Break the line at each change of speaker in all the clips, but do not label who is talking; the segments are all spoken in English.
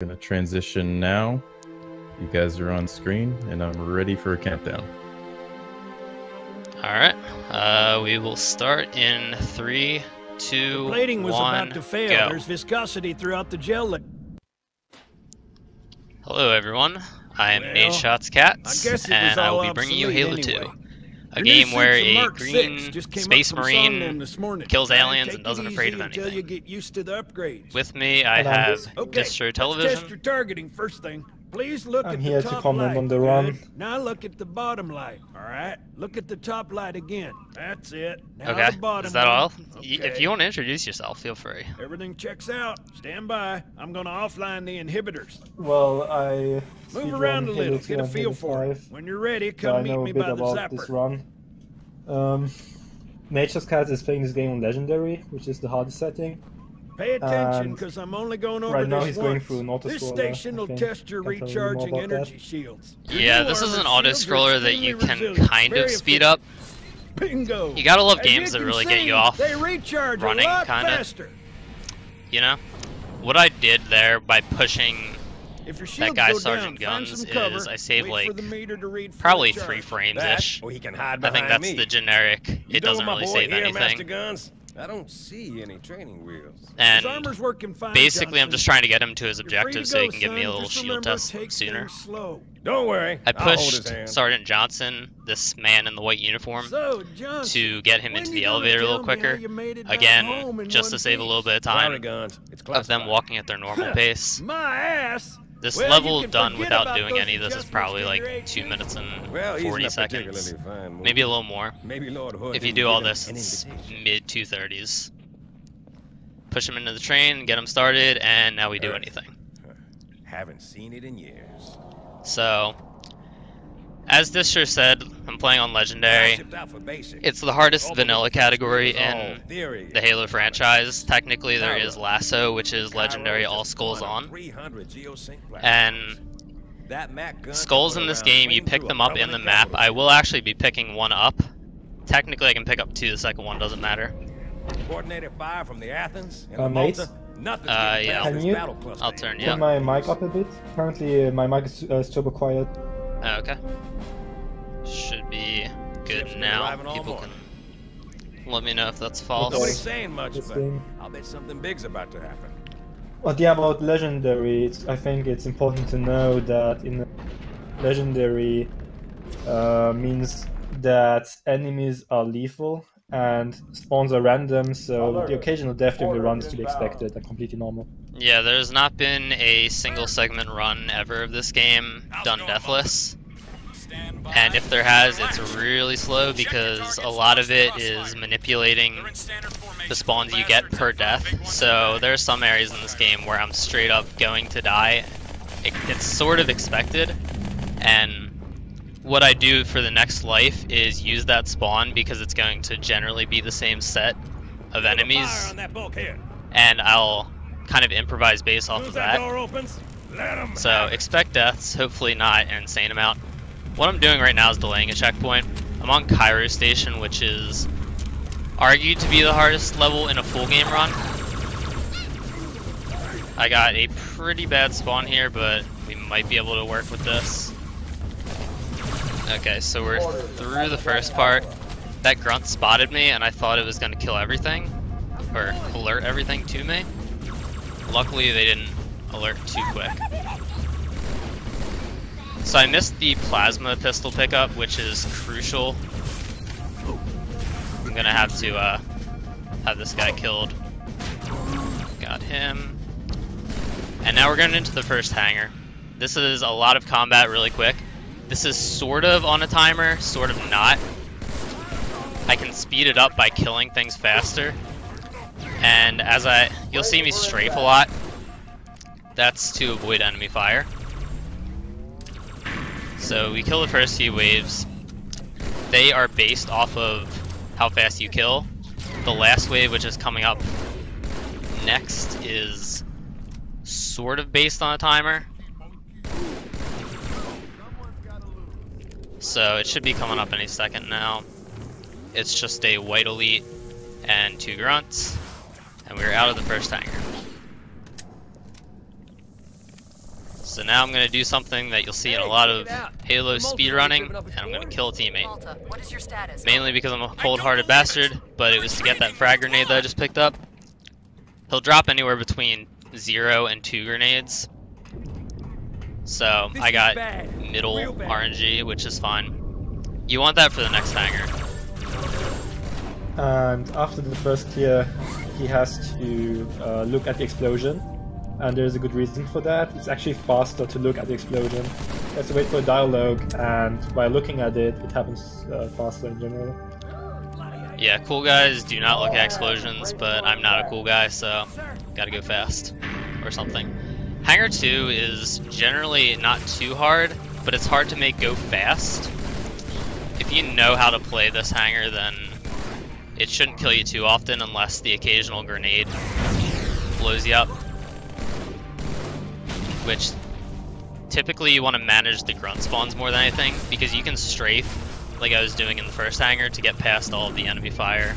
Gonna transition now. You guys are on screen, and I'm ready for a countdown.
Alright, uh, we will start in three, two,
The plating was
one,
about to fail.
go.
There's viscosity throughout the gel.
Hello everyone, I am
Well,
NadeshotsCats,
I guess
and I will be bringing you Halo
anyway.
2. A
Your
game where
are
a
Mark
green
just came
space marine
this
kills aliens and doesn't afraid of
easy until
anything.
you get used to the upgrades.
With me, I
And
have
Liz.
Okay,
Distro
let's test
Television.
your targeting first thing. Please look
I'm
at
here
the
to
top
comment
light.
on the run.
Good. Now look at the bottom light. All right. Look at the top light again. That's it. Now
Okay,
the bottom
is that
one.
all? Y- If you want to introduce yourself, feel free.
Everything checks out. Stand by. I'm gonna offline the inhibitors.
Well, I
Move around a little. Get a feel for it. When you're ready, come
so I
come meet
know
me
a bit
by the
about this run. Um, Nature's Cat is playing this game on Legendary, which is the hardest setting.
Pay attention, because I'm only going over
right now
this
he's going through an
This station will test your
Can't tell you more
recharging
about that.
energy shields. Your
Yeah, this is an auto scroller that you can
resilient,
kind of speed up.
Bingo.
You gotta love games that
can
really get
see,
you off
They recharge
running,
a lot
kinda.
faster.
You know? What I did there by pushing
If your
That
shields
guy Sergeant
down,
Guns
cover,
is I
saved
like,
the meter to read
probably three frames ish.
or oh, he can hide
I
behind
think that's
me.
the generic.
You
It
know
doesn't
my
really
boy
save
here, Master
anything.
Guns? I don't see any training wheels.
His
And
armor's working fine,
basically, I'm just trying to get him to his objective
to
so he
go,
can give me a little
Just
shield test sooner.
slow.
Don't worry.
I
I'll hold his
pushed. Sergeant Johnson, this man in the white uniform,
So, Johnson,
to get him into the elevator a little
tell me how
quicker.
you made it back
Again, just to save a little bit of time
Guns. It's
of them walking at their normal pace.
My ass.
This
Well,
level done without doing any of this is probably like
your
2 minutes and
Well,
40 seconds.
fine.
Maybe a little more.
Maybe Lord Hood
If you do all this, it's mid 230s. Push him into the train, get him started, and now we do anything.
Haven't seen it in years.
So, as Disher said, I'm playing on Legendary.
Shipped out for basic.
It's the hardest vanilla category in
theory.
the Halo franchise. Technically, there is LASO, which is Legendary All Skulls on.
300 geosync platinum.
And
That Mac gun
skulls in this game, you pick them up in the map. I will actually be picking one up. Technically, I can pick up two. The second one doesn't matter.
Coordinated fire from the Athens and
Uh,
the
mates?
Malta. Nothing's
Uh, yeah.
Can
this
you-
I'll turn you
Turn my mic up a bit. Currently, uh, my mic is uh, super quiet.
Oh, okay. Should be good
Ships
now. People can let me know if that's false.
Nobody's saying much,
This
but
game.
I'll bet something big's about to happen.
But yeah, about legendary, it's, I think it's important to know that in legendary uh, means that enemies are lethal and spawns are random, so the occasional death during the run is to be expected and completely normal.
Yeah, there's not been a single segment run ever of this game done deathless. And if there has, it's really slow because a lot of it is manipulating the spawns you get per death. So there are some areas in this game where I'm straight up going to die. It, it's sort of expected. And what I do for the next life is use that spawn because it's going to generally be the same set of enemies.
on that bulkhead.
And I'll kind of improvise based off of
that
that.
opens,
So expect deaths, hopefully not an insane amount. What I'm doing right now is delaying a checkpoint. I'm on Cairo Station, which is argued to be the hardest level in a full game run. I got a pretty bad spawn here, but we might be able to work with this. Okay, so we're through the first part. That grunt spotted me, and I thought it was going to kill everything, or alert everything to me. Luckily, they didn't alert too quick. So I missed the plasma pistol pickup, which is crucial. I'm gonna have to uh, have this guy killed. Got him. And now we're going into the first hangar. This is a lot of combat really quick. This is sort of on a timer, sort of not. I can speed it up by killing things faster. And as I, you'll see me strafe a lot. That's to avoid enemy fire. So we kill the first few waves. They are based off of how fast you kill. The last wave, which is coming up next, is sort of based on a timer. So it should be coming up any second now. It's just a white elite and two grunts, and we're out of the first hangar. So now I'm gonna do something that you'll see in a lot of. Halo
The
speed running, and I'm gonna kill a teammate.
What is your status?
Mainly because I'm a cold-hearted bastard, but it was to get that frag grenade that I just picked up. He'll drop anywhere between zero and two grenades. So
This
I got middle RNG, which is fine. You want that for the next hangar.
And after the first clear, he has to uh, look at the explosion. And there's a good reason for that. It's actually faster to look at the explosion. He has to wait for a dialogue, and by looking at it, it happens uh, faster in general.
Yeah, cool guys do not look at explosions, but I'm not a cool guy, so gotta go fast. Or something. Hangar 2 is generally not too hard, but it's hard to make go fast. If you know how to play this hangar, then it shouldn't kill you too often unless the occasional grenade blows you up. Which typically you want to manage the grunt spawns more than anything, because you can strafe like I was doing in the first hangar to get past all of the enemy fire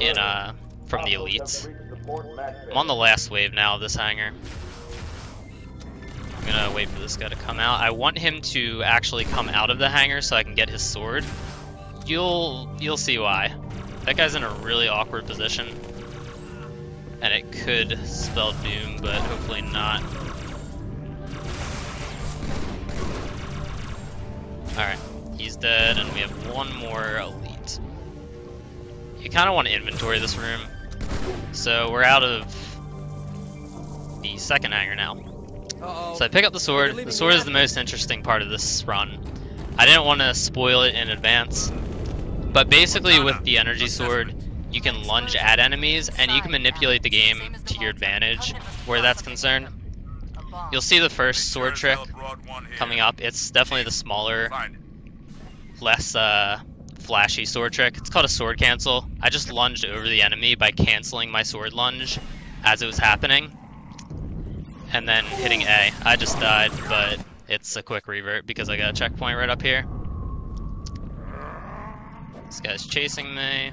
in uh from the elites. I'm on the last wave now of this hangar. I'm gonna wait for this guy to come out. I want him to actually come out of the hangar so I can get his sword. You'll you'll see why. That guy's in a really awkward position. And it could spell doom, but hopefully not. Alright, he's dead, and we have one more elite. You kind of want to inventory this room. So we're out of the second hangar now.
Uh-oh.
So I pick up the sword. The sword is the most interesting part of this run. I didn't want to spoil it in advance. But basically with the energy sword, you can lunge at enemies and you can manipulate the game to your advantage where that's concerned. You'll see the first sword trick coming up. It's definitely the smaller, less uh, flashy sword trick. It's called a sword cancel. I just lunged over the enemy by canceling my sword lunge as it was happening. And then hitting A. I just died, but it's a quick revert because I got a checkpoint right up here. This guy's chasing me.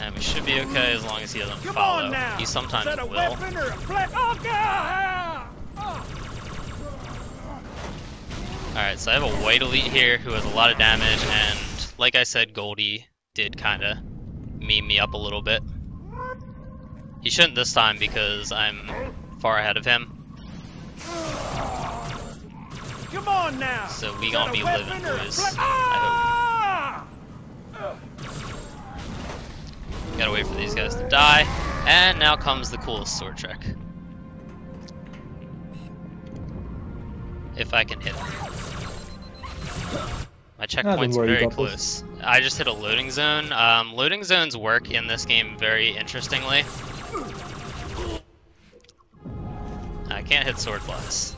And we should be okay as long as he doesn't follow. He sometimes
Is that a
will. Alright, so I have a white elite here who has a lot of damage, and like I said, Goldie did kind of meme me up a little bit. He shouldn't this time because I'm far ahead of him,
Come on now.
so we gonna be living, boys. I
Ah!
hope. Gotta wait for these guys to die, and now comes the coolest sword trick. If I can hit him. My checkpoint's very
got this.
close. I just hit a loading zone. Um, loading zones work in this game very interestingly. I can't hit sword flies.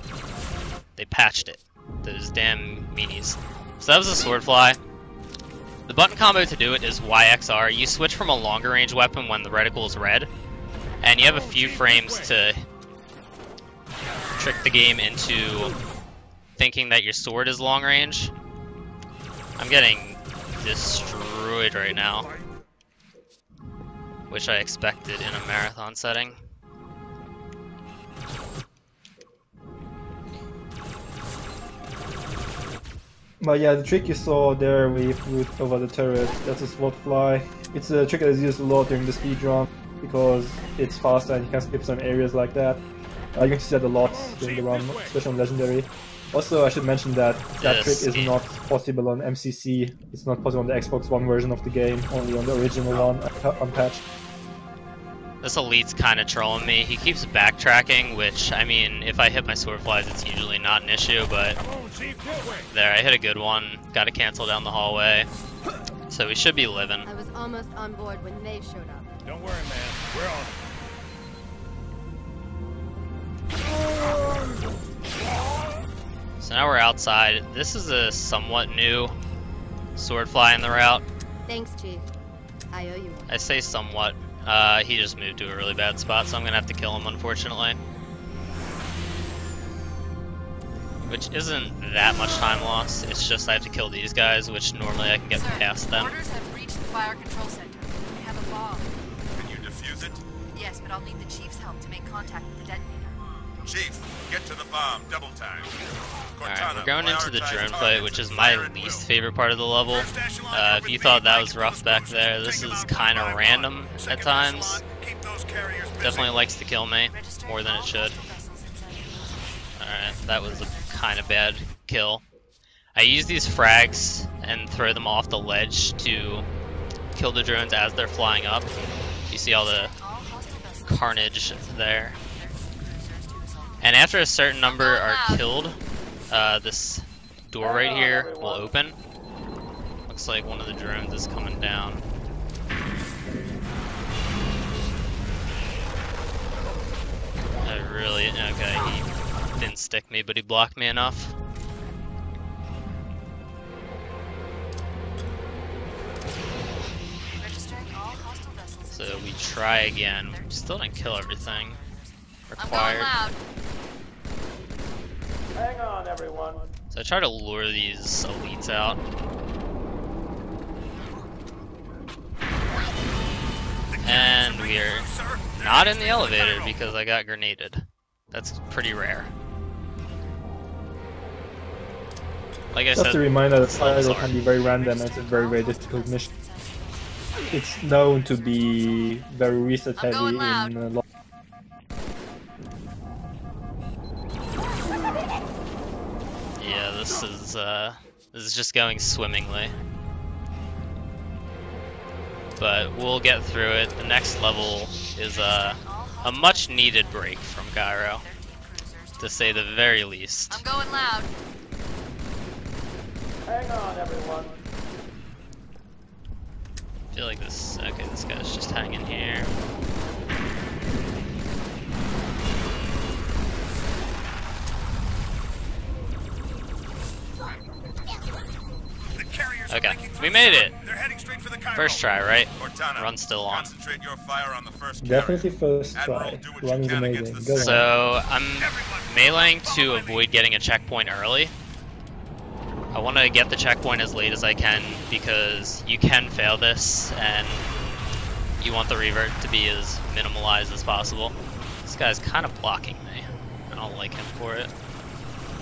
They patched it. Those damn meanies. So that was a sword fly. The button combo to do it is YXR. You switch from a longer range weapon when the reticle is red, and you have a few frames to trick the game into thinking that your sword is long range. I'm getting destroyed right now, which I expected in a marathon setting.
But yeah, the trick you saw there flew over the turret, that's a sword fly. It's a trick that is used a lot during the speed run because it's faster and you can skip some areas like that. Uh, you can see that a lot during the run, especially on Legendary. Also, I should mention that that
Yes,
trick is
it-
not possible on MCC. It's not possible on the Xbox One version of the game, only on the original one, unpatched.
This elite's kind of trolling me. He keeps backtracking, which, I mean, if I hit my sword flies, it's usually not an issue, but
Come on, Chief, get away.
there, I hit a good one. Got to cancel down the hallway. So we should be living.
I was almost on board when they showed up.
Don't worry, man. We're on it.
So now we're outside. This is a somewhat new sword fly in the route.
Thanks, Chief. I owe you one.
I say somewhat. Uh, he just moved to a really bad spot, so I'm gonna have to kill him, unfortunately. Which isn't that much time loss, it's just I have to kill these guys, which normally I can get
Sir,
past them.
Orders have reached the fire control center. They have a bomb.
Can you defuse it?
Yes, but I'll need the Chief's help to make contact with the detonator.
Chief, get to the bomb. Double time.
Alright, we're going into the drone fight, which is my least favorite part of the level. Uh, if you thought that was rough back there, this is kind of random at times. Definitely likes to kill me, more than it should. Alright, that was a kind of bad kill. I use these frags and throw them off the ledge to kill the drones as they're flying up. You see all the carnage there. And after a certain number are killed, uh, this door right here will open. Looks like one of the drones is coming down. I really, okay, he didn't stick me, but he blocked me enough.
Registering all hostile vessels.
So we try again. Still didn't kill everything
I'm going
required.
Loud.
Hang on, everyone.
So I try to lure these elites out. And we are not in the elevator because I got grenaded. That's pretty rare. Like I
Just
said,
a reminder that
this level's
can be very random and it's a very, very difficult mission. It's known to be very reset heavy
going
in
loud.
uh,
this is uh, this is just going swimmingly. But we'll get through it. The next level is uh, a much needed break from Cairo, to say the very least.
I'm going loud.
Hang on, everyone.
I feel like this. Okay, this guy's just hanging here. Okay, we made it.
They're heading straight for the Cairo.
First try, right?
Cortana,
Run still on.
Concentrate your fire on the first.
Definitely first
Admiral,
try.
do what you
One is amazing. Go.
So I'm meleeing to avoid getting a checkpoint early. I want to get the checkpoint as late as I can because you can fail this and you want the revert to be as minimalized as possible. This guy's kind of blocking me. I don't like him for it.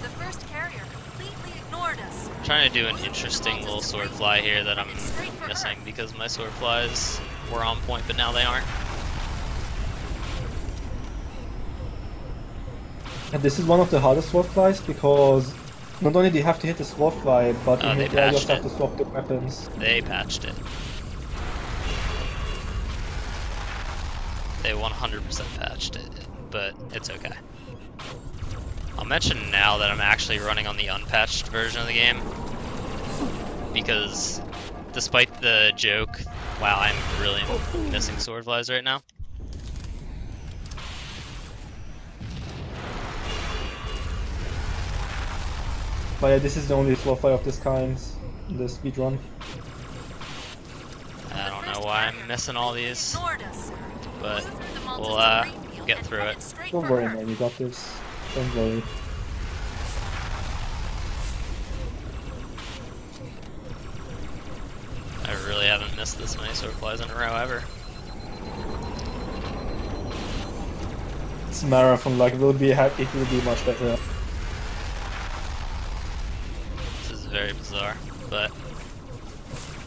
The first carrier completely ignored us.
I'm trying to do an interesting little sword fly here that I'm missing because my sword flies were on point but now they aren't.
And this is one of the hardest sword flies because not only do you have to hit the sword fly, but
Oh,
you
they
hit- you also
patched
have
it.
to swap the weapons.
They patched it. They 100% patched it, but it's okay. I'll mention now that I'm actually running on the unpatched version of the game. Because despite the joke, wow, I'm really missing sword flies right now.
But yeah, this is the only sword fly of this kind in the speedrun.
I don't know why I'm missing all these, but
Moved through the Malta
we'll uh, get through it.
Don't worry,
her.
man, you got this. Don't worry.
I really haven't missed this many sword flies in a row ever.
It's marathon, like it will be ha- it will be much better.
This is very bizarre, but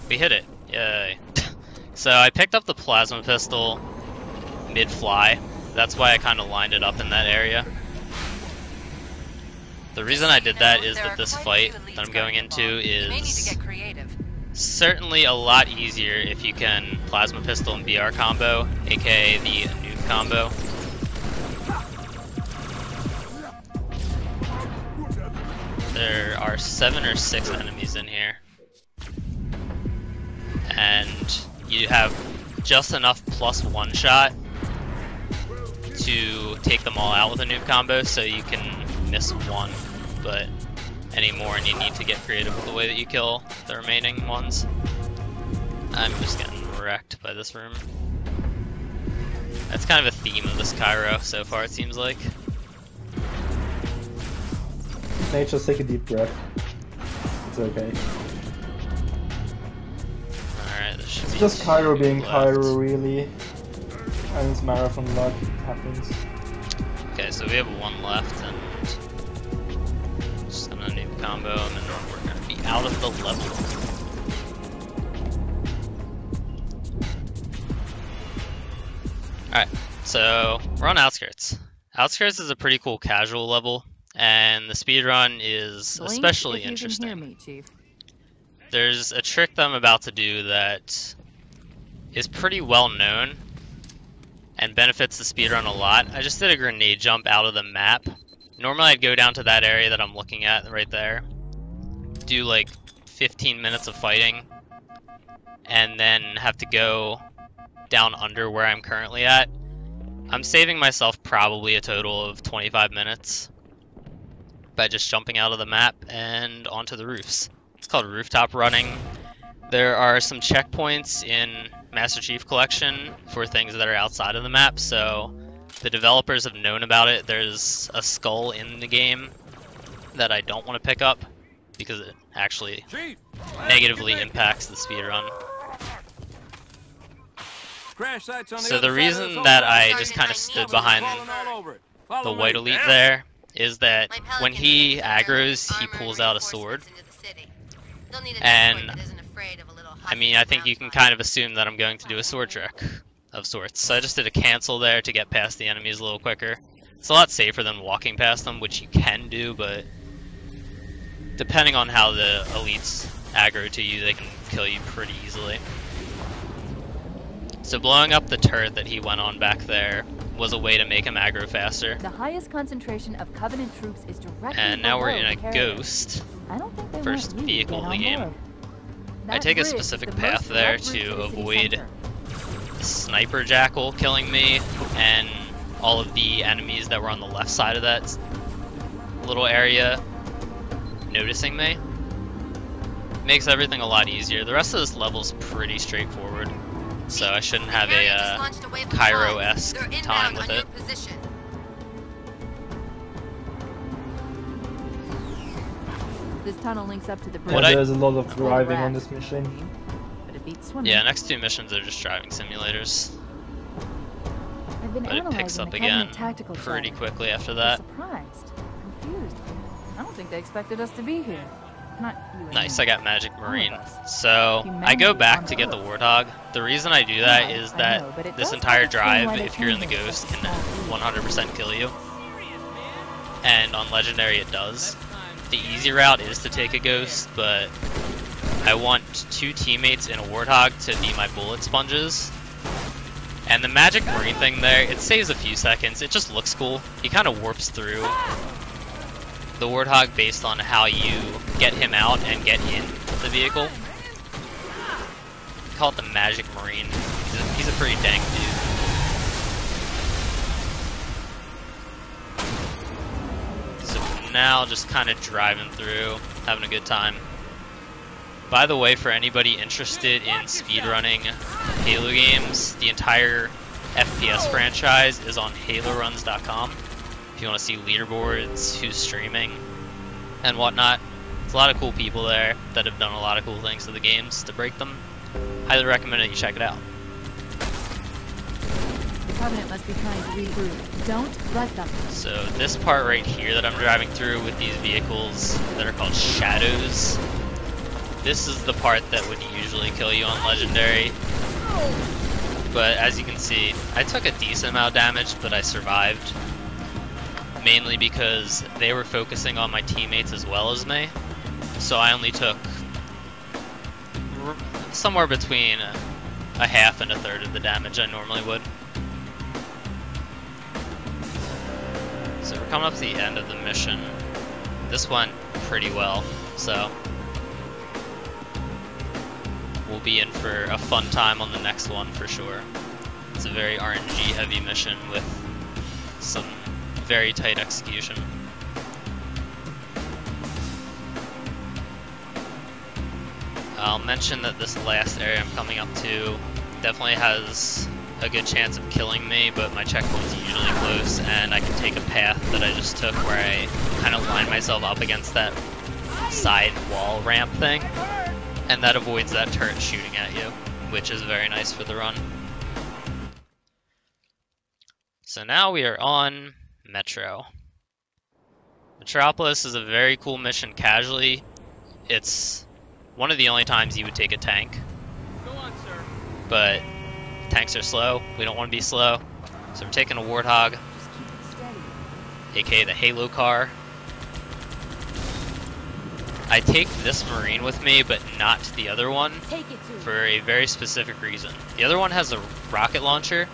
we hit it. Yay. so I picked up the plasma pistol mid-fly. That's why I kind of lined it up in that area. The reason I did that is that this fight that I'm going into
bomb. You may need to
is certainly a lot easier if you can plasma pistol and BR combo, aka the nuke combo. There are seven or six enemies in here. And you have just enough plus one shot to take them all out with a nuke combo so you can miss one, but any more and you need to get creative with the way that you kill the remaining ones. I'm just getting wrecked by this room. That's kind of a theme of this Cairo so far, it seems like.
Nate, just take a deep breath. It's okay.
Alright, this should
It's
be
just Cairo being
left.
Cairo, really. and it's marathon luck. Happens.
Okay, so we have one left, and just gonna need combo, and then we're gonna be out of the level. Alright, so we're on Outskirts. Outskirts is a pretty cool casual level, and the speedrun is
Blink
especially interesting.
Me.
There's a trick that I'm about to do that is pretty well known and benefits the speedrun a lot. I just did a grenade jump out of the map. Normally I'd go down to that area that I'm looking at right there, do like 15 minutes of fighting, and then have to go down under where I'm currently at. I'm saving myself probably a total of 25 minutes by just jumping out of the map and onto the roofs. It's called rooftop running. There are some checkpoints in Master Chief Collection for things that are outside of the map, so the developers have known about it. There's a skull in the game that I don't want to pick up because it actually
Chief,
negatively impacts the speedrun.
crash sites on the
So the reason that I just kind of stood behind
Falling all over it.
the white elite
Yeah.
there is that when he
can
aggroes, he pulls out a sword.
reinforcements into the city. They'll need an
And,
escort that isn't afraid of a little
I mean, I think you can kind of assume that I'm going to do a sword trick of sorts. So I just did a cancel there to get past the enemies a little quicker. It's a lot safer than walking past them, which you can do, but depending on how the elites aggro to you, they can kill you pretty easily. So blowing up the turret that he went on back there was a way to make him aggro faster.
The highest concentration of Covenant troops is directly
And now we're in a ghost.
I don't think
first
want you to
vehicle of the game.
board.
I take a specific
the
path there to avoid
center.
sniper jackal killing me and all of the enemies that were on the left side of that little area noticing me. Makes everything a lot easier. The rest of this level's pretty straightforward, so I shouldn't have a uh, Cairo-esque time with it.
This tunnel links up to the bridge.
What
yeah, there's a lot of driving on this mission.
But it beats swimming.
Yeah, next two missions are just driving simulators,
I've been
but it picks up again
tactical
pretty
chart.
quickly after
I'm
that.
surprised, confused. I don't think they expected us to be here. Not
Nice. I got Magic Marine. So, I go back to get the
Earth.
Warthog. The reason I do that
Yeah,
is that
know,
this entire drive, if you're in the Ghost, can 100% kill you. And on Legendary it does. The easy route is to take a Ghost, but I want two teammates in a Warthog to be my bullet sponges. And the Magic Marine thing there, it saves a few seconds. It just looks cool. He kind of warps through the Warthog based on how you get him out and get in the vehicle. Call it the Magic Marine. He's a, he's a pretty dang dude. Now just kind of driving through, having a good time. By the way, for anybody interested in speedrunning Halo games, the entire FPS franchise is on haloruns.com. If you want to see leaderboards, who's streaming, and whatnot. There's a lot of cool people there that have done a lot of cool things to the games to break them. Highly recommend that you check it out.
Covenant must be trying to regroup. Don't let them.
So this part right here that I'm driving through with these vehicles that are called Shadows, this is the part that would usually kill you on Legendary. But as you can see, I took a decent amount of damage, but I survived. Mainly because they were focusing on my teammates as well as me. So I only took somewhere between a half and a third of the damage I normally would. Coming up to the end of the mission. This went pretty well, so we'll be in for a fun time on the next one for sure. It's a very RNG heavy mission with some very tight execution. I'll mention that this last area I'm coming up to definitely has a good chance of killing me, but my checkpoint's usually close, and I can take a path that I just took where I kind of line myself up against that side wall ramp thing, and that avoids that turret shooting at you, which is very nice for the run. So now we are on Metro. Metropolis is a very cool mission casually. It's one of the only times you would take a tank.
Go on, sir.
But tanks are slow. We don't want to be slow. So we're taking a Warthog, aka the Halo car. I take this Marine with me, but not the other one,
Take it to
for a very specific reason. The other one has a rocket launcher,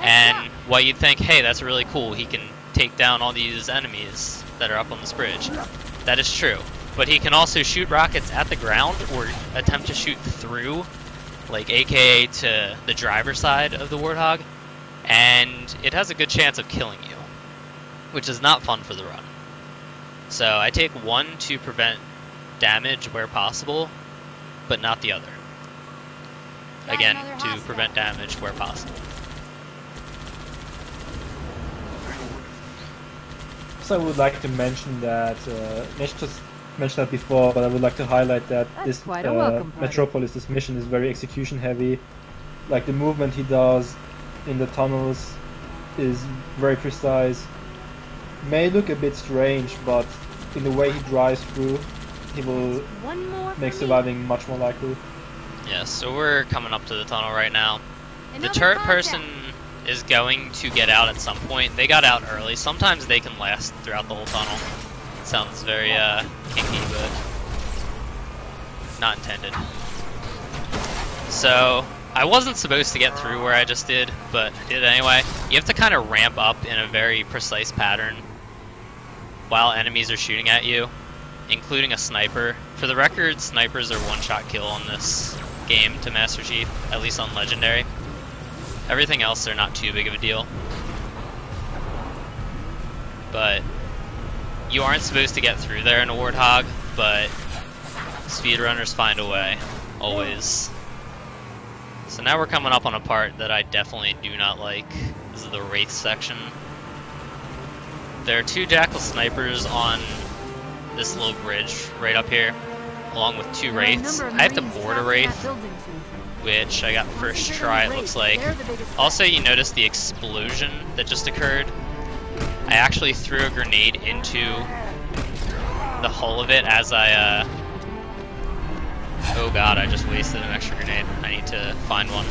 and while you'd think, hey, that's really cool, he can take down all these enemies that are up on this bridge. That is true. But he can also shoot rockets at the ground or attempt to shoot through, like AKA to the driver side of the Warthog, and it has a good chance of killing you, which is not fun for the run. So I take one to prevent damage where possible, but not the other.
Got
Again, to
hostile.
prevent damage where possible.
Also, I would like to mention that uh, Nish just mentioned that before, but I would like to highlight that
That's
this uh. Metropolis, this mission is very execution heavy. Like the movement he does in the tunnels is very precise. May look a bit strange, but in the way he drives through, he will
One more for
make
me.
surviving much more likely.
Yeah, so we're coming up to the tunnel right now. The turret person is going to get out at some point. They got out early. Sometimes they can last throughout the whole tunnel. Sounds very uh, kinky, but not intended. So I wasn't supposed to get through where I just did, but I did anyway. You have to kind of ramp up in a very precise pattern while enemies are shooting at you, including a sniper. For the record, snipers are one-shot kill on this game to Master Chief, at least on Legendary. Everything else, they're not too big of a deal. But you aren't supposed to get through there in a Warthog, but speedrunners find a way, always. So now we're coming up on a part that I definitely do not like. This is the Wraith section. There are two Jackal snipers on this little bridge right up here, along with two
There are a
Wraiths. I have to board a
trapped in that
Wraith, which I got first try, it looks like.
they're the biggest threat.
Also, you notice the explosion that just occurred. I actually threw a grenade into the hull of it as I, uh... Oh god, I just wasted an extra grenade. I need to find one.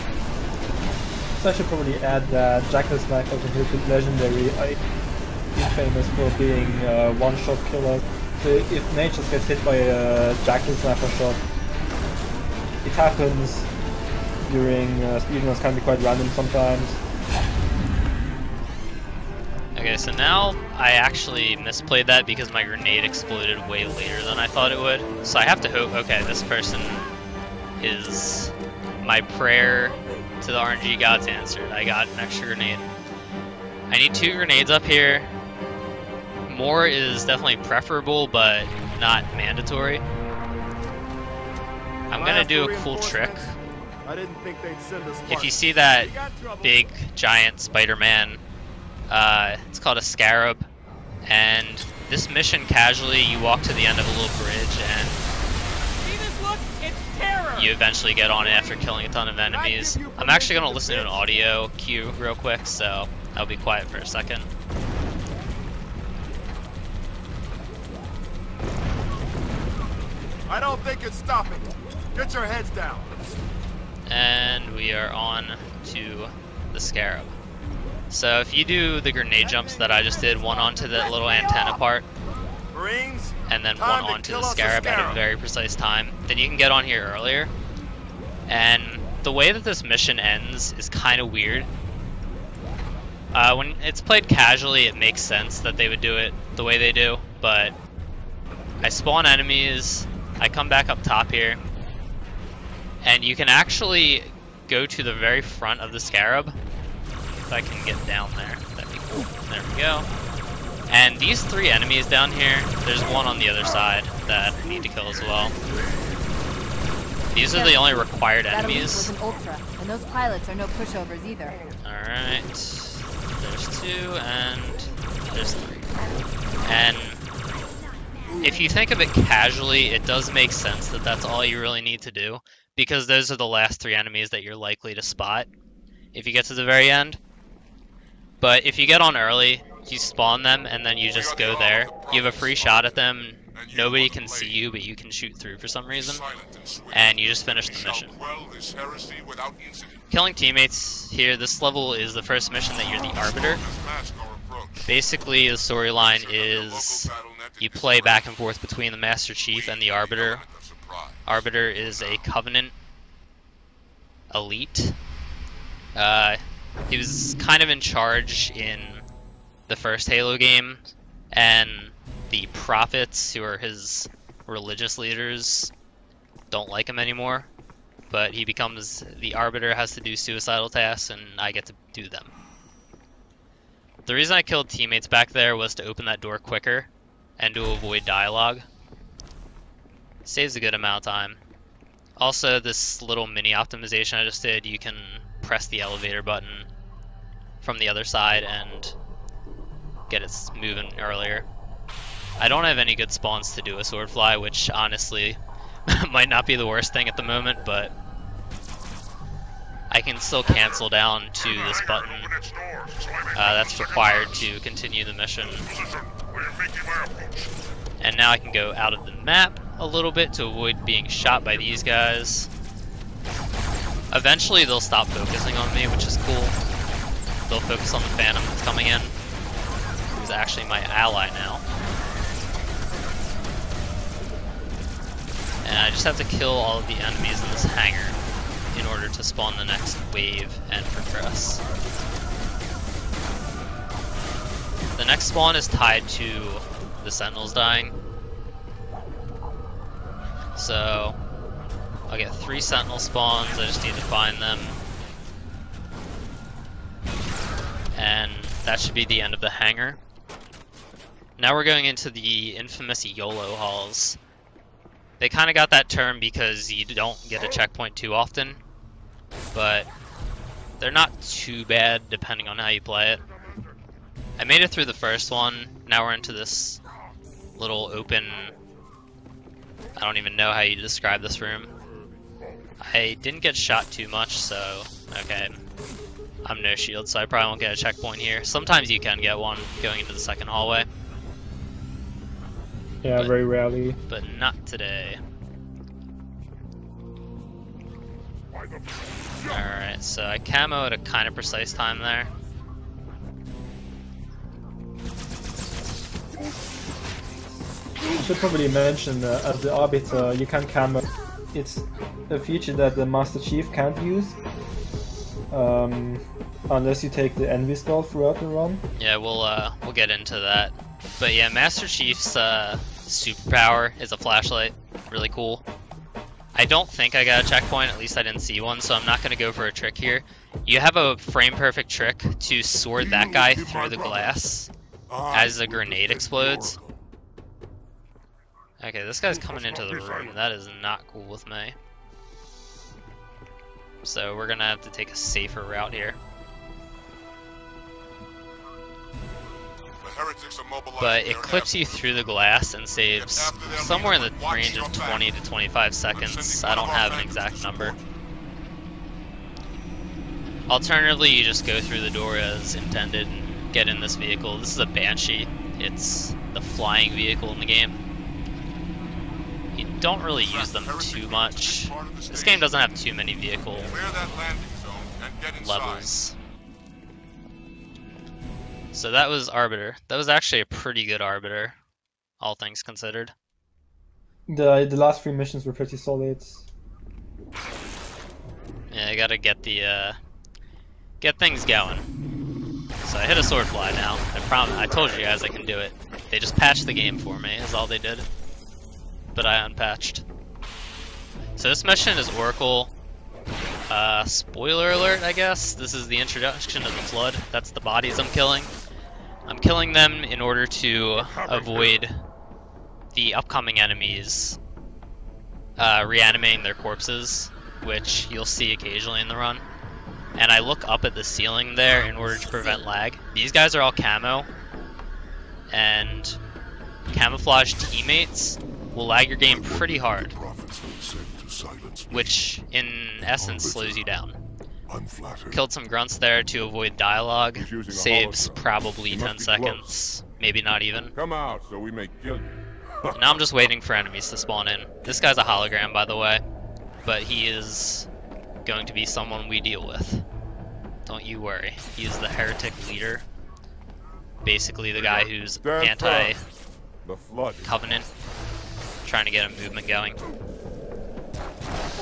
So I should probably add that Jackal Snipers in Hilfield Legendary are infamous for being uh, one-shot killer. So if Nate just gets hit by a Jackal Sniper shot, it happens during uh, speedruns, can be quite random sometimes.
Okay, so now I actually misplayed that because my grenade exploded way later than I thought it would. So I have to hope, okay, this person is my prayer to the RNG gods answered. I got an extra grenade. I need two grenades up here. More is definitely preferable, but not mandatory. I'm gonna do a cool trick.
I didn't think they'd send us
If you see that big giant Spider-Man. Uh, it's called a Scarab, and this mission casually you walk to the end of a little bridge and
See this look? It's terror.
you eventually get on it after killing a ton of enemies. I'm actually gonna listen to an audio cue real quick, so I'll be quiet for a second.
I don't think it's stopping. Get your heads down.
And we are on to the Scarab. So if you do the grenade jumps that I just did, one onto that little antenna part,
Marines,
and then one onto the
us a
scarab at a very precise time, then you can get on here earlier. And the way that this mission ends is kind of weird. Uh, when it's played casually, it makes sense that they would do it the way they do, but I spawn enemies, I come back up top here, and you can actually go to the very front of the scarab. If I can get down there, that'd be cool. There we go. And these three enemies down here, there's one on the other side that I need to kill as well. These are the only required enemies.
an ultra, and those pilots are no pushovers either.
Alright. There's two and there's three. And if you think of it casually, it does make sense that that's all you really need to do. Because those are the last three enemies that you're likely to spot if you get to the very end. But if you get on early, you spawn them and then you just go there. You have a free shot at them. Nobody can see you, but you can shoot through for some reason. And you just finish the mission. Killing teammates here, this level is the first mission that you're the Arbiter. Basically, the storyline is you play back and forth between the Master Chief and the Arbiter. Arbiter is a Covenant elite. Uh, he was kind of in charge in the first Halo game, and the prophets, who are his religious leaders, don't like him anymore. But he becomes the arbiter, has to do suicidal tasks, and I get to do them. The reason I killed teammates back there was to open that door quicker and to avoid dialogue. Saves a good amount of time. Also, this little mini optimization I just did, you can press the elevator button from the other side and get it moving earlier. I don't have any good spawns to do a sword fly, which honestly might not be the worst thing at the moment, but I can still cancel down to this button uh, that's required to continue the mission. And now I can go out of the map a little bit to avoid being shot by these guys. Eventually they'll stop focusing on me, which is cool. They'll focus on the Phantom that's coming in, who's actually my ally now. And I just have to kill all of the enemies in this hangar in order to spawn the next wave and progress. The next spawn is tied to the sentinels dying. So I'll get three sentinel spawns, I just need to find them. And that should be the end of the hangar. Now we're going into the infamous YOLO halls. They kind of got that term because you don't get a checkpoint too often, but they're not too bad depending on how you play it. I made it through the first one, now we're into this little open, I don't even know how you describe this room. I didn't get shot too much, so okay. I'm no shield, so I probably won't get a checkpoint here. Sometimes you can get one going into the second hallway.
Yeah,
But-
very rarely.
but not today. Alright, so I camo at a kind of precise time there.
Should probably mention uh, as the Arbiter, you can camo. It's a feature that the Master Chief can't use. Um, unless you take the Envy Skull throughout the run.
Yeah, we'll uh, we'll get into that. But yeah, Master Chief's uh, superpower is a flashlight. Really cool. I don't think I got a checkpoint, at least I didn't see one, so I'm not going to go for a trick here. You have a frame perfect trick to sword that guy through the glass as the grenade explodes. Okay, this guy's coming into the room. That is not cool with me. So we're gonna have to take a safer route here. But it clips you through the glass and saves somewhere in the range of 20 to 25 seconds. I don't have an exact number. Alternatively, you just go through the door as intended and get in this vehicle. This is a Banshee. It's the flying vehicle in the game. You don't really use them too much. This game doesn't have too many vehicle levels. So that was Arbiter. That was actually a pretty good Arbiter, all things considered.
The the last three missions were pretty solid.
Yeah, I gotta get the, uh, get things going. So I hit a sword fly now. I prom I told you guys I can do it. They just patched the game for me, is all they did. But I unpatched. So this mission is Oracle. Uh, spoiler alert, I guess. This is the introduction of the Flood. That's the bodies I'm killing. I'm killing them in order to avoid the upcoming enemies uh, reanimating their corpses, which you'll see occasionally in the run. And I look up at the ceiling there in order to prevent lag. These guys are all camo, and camouflage teammates will lag your game pretty hard, which in essence slows you down. Killed some grunts there to avoid dialogue.
He's using a
Saves probably 10 seconds, maybe not even.
Come out so we may kill you.
Now I'm just waiting for enemies to spawn in. This guy's a hologram, by the way, but he is going to be someone we deal with. Don't you worry. He is the heretic leader. Basically, the guy who's
Stand
trying to get a movement going.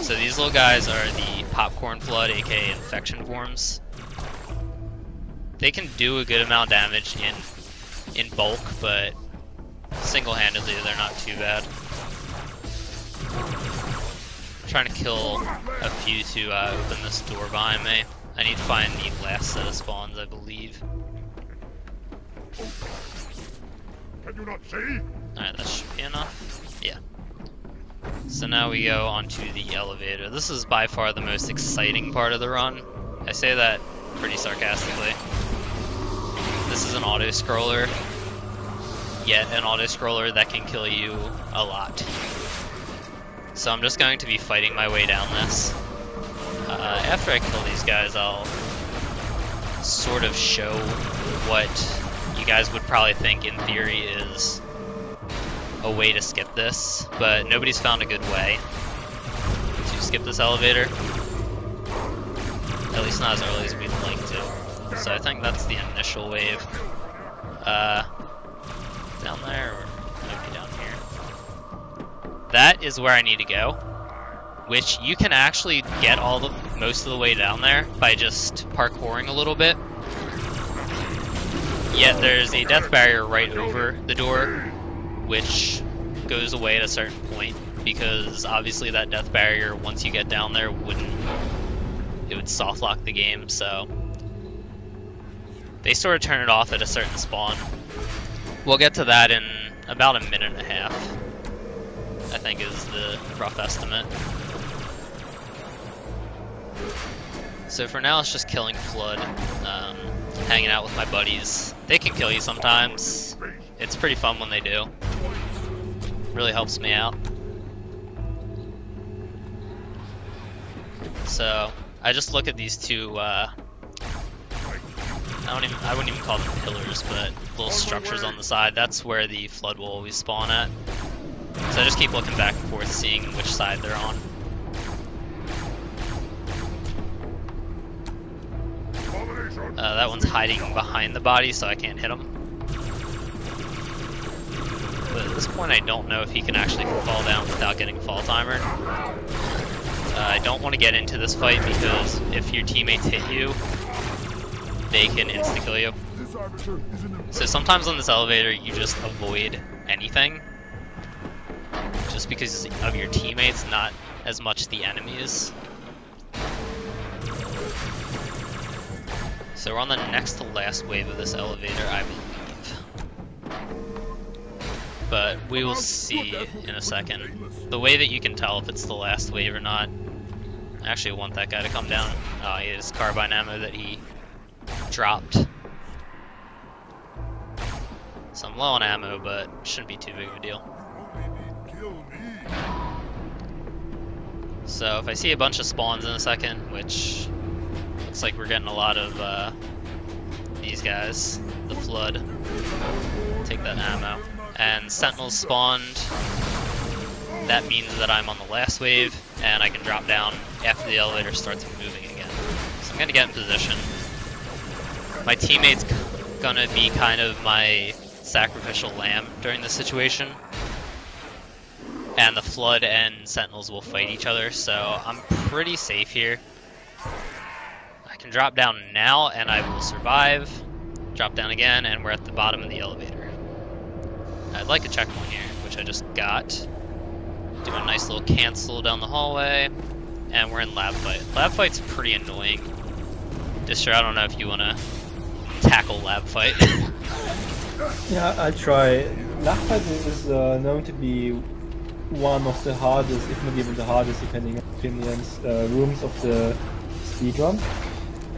So these little guys are the popcorn flood, aka infection forms. They can do a good amount of damage in in bulk, but single-handedly they're not too bad. I'm trying to kill a few to uh, open this door behind me. I need to find the last set of spawns, I believe.
Can you not see?
Alright, that should be enough. So now we go onto the elevator. This is by far the most exciting part of the run. I say that pretty sarcastically. This is an auto-scroller, yet an auto-scroller that can kill you a lot. So I'm just going to be fighting my way down this. Uh, after I kill these guys, I'll sort of show what you guys would probably think in theory is a way to skip this, but nobody's found a good way to skip this elevator. At least not as early as we'd like to. So I think that's the initial wave. Uh, down there or maybe down here. That is where I need to go. Which you can actually get all the most of the way down there by just parkouring a little bit. Yet there's a death barrier right over the door, which goes away at a certain point because obviously that death barrier once you get down there wouldn't it would soft lock the game so. They sort of turn it off at a certain spawn. We'll get to that in about a minute and a half I think is the rough estimate. So for now it's just killing flood um, hanging out with my buddies. They can kill you sometimes it's pretty fun when they do really helps me out. So I just look at these two. Uh, I don't even. I wouldn't even call them pillars, but little structures on the side. That's where the flood will always spawn at. So I just keep looking back and forth, seeing which side they're on. Uh, that one's hiding behind the body, so I can't hit him. But at this point I don't know if he can actually fall down without getting a fall timer. Uh, I don't want to get into this fight because if your teammates hit you, they can insta-kill you. So sometimes on this elevator you just avoid anything. Just because of your teammates, not as much the enemies. So we're on the next to last wave of this elevator, I believe but we will see in a second. The way that you can tell if it's the last wave or not, I actually want that guy to come down. Oh, he has carbine ammo that he dropped. So I'm low on ammo, but shouldn't be too big of a deal. So if I see a bunch of spawns in a second, which looks like we're getting a lot of uh, these guys, the flood, take that ammo and sentinels spawned, that means that I'm on the last wave and I can drop down after the elevator starts moving again. So I'm gonna get in position. My teammate's gonna be kind of my sacrificial lamb during this situation. And the flood and sentinels will fight each other, so I'm pretty safe here. I can drop down now and I will survive. Drop down again and we're at the bottom of the elevator. I'd like a checkpoint here, which I just got. Do a nice little cancel down the hallway, and we're in lab fight. Lab fight's pretty annoying. Disher, I don't know if you want to tackle lab fight.
yeah, I'll try. Lab fight is uh, known to be one of the hardest, if not even the hardest, depending on opinions, uh, rooms of the speedrun.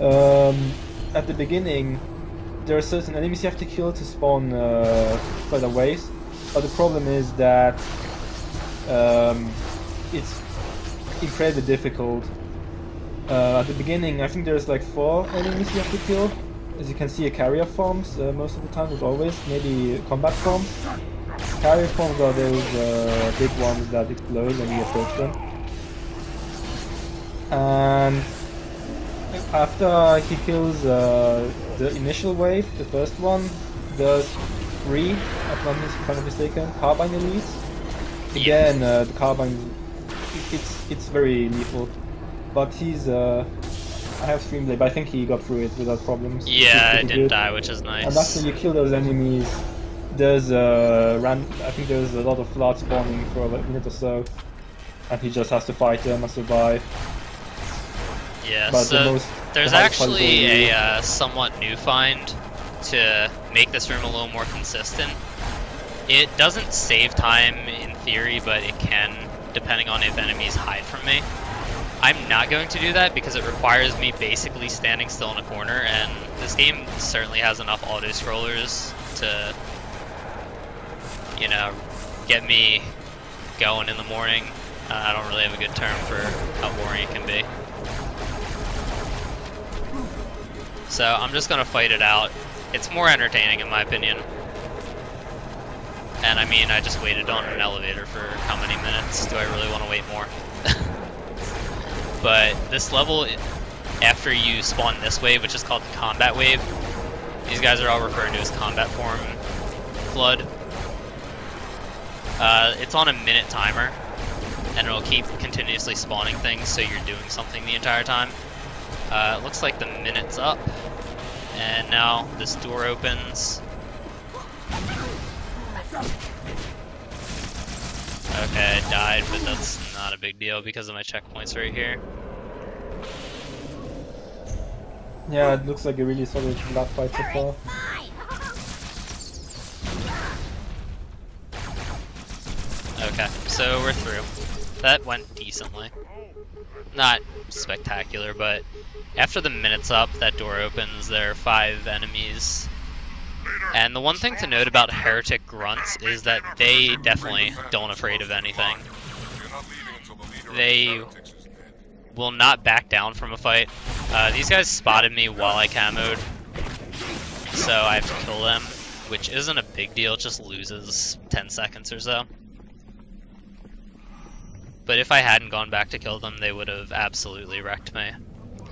Um, at the beginning, there are certain enemies you have to kill to spawn uh, further waves, but the problem is that um, it's incredibly difficult Uh, at the beginning, I think there's like four enemies you have to kill. As you can see, a carrier forms uh, most of the time, not always. Maybe combat forms. Carrier forms are those uh, big ones that explode when you approach them. And after he kills uh, the initial wave, the first one, there's three, if I'm mis- if I'm not mistaken, carbine elites. Again, uh, the carbine, it's it's very lethal, but he's. Uh, I have stream delay, but I think he got through it without problems.
Yeah, I didn't
good.
die, which is nice.
And after you kill those enemies, there's a ran. I think there's a lot of flood spawning for a minute or so, and he just has to fight them and survive.
Yeah,
But the
so
most-
there's
the
actually a uh, somewhat new find to make this room a little more consistent. It doesn't save time in theory, but it can, depending on if enemies hide from me. I'm not going to do that because it requires me basically standing still in a corner, and this game certainly has enough auto scrollers to, you know, get me going in the morning. Uh, I don't really have a good term for how boring it can be. So I'm just gonna fight it out. It's more entertaining in my opinion. And I mean, I just waited on an elevator for how many minutes? Do I really want to wait more? but this level, after you spawn this wave, which is called the combat wave, these guys are all referred to as combat form flood. Uh, it's on a minute timer, and it'll keep continuously spawning things, so you're doing something the entire time. Uh, it looks like the minute's up, and now this door opens. Okay, I died, but that's not a big deal because of my checkpoints right here.
Yeah, it looks like a really solid blood fight so far.
Okay, so we're through. That went decently. Not spectacular, but after the minute's up, that door opens, there are five enemies. And the one thing to note about Heretic Grunts is that they definitely don't afraid of anything. They will not back down from a fight. Uh, these guys spotted me while I camoed, so I have to kill them, which isn't a big deal, just loses 10 seconds or so. But if I hadn't gone back to kill them, they would have absolutely wrecked me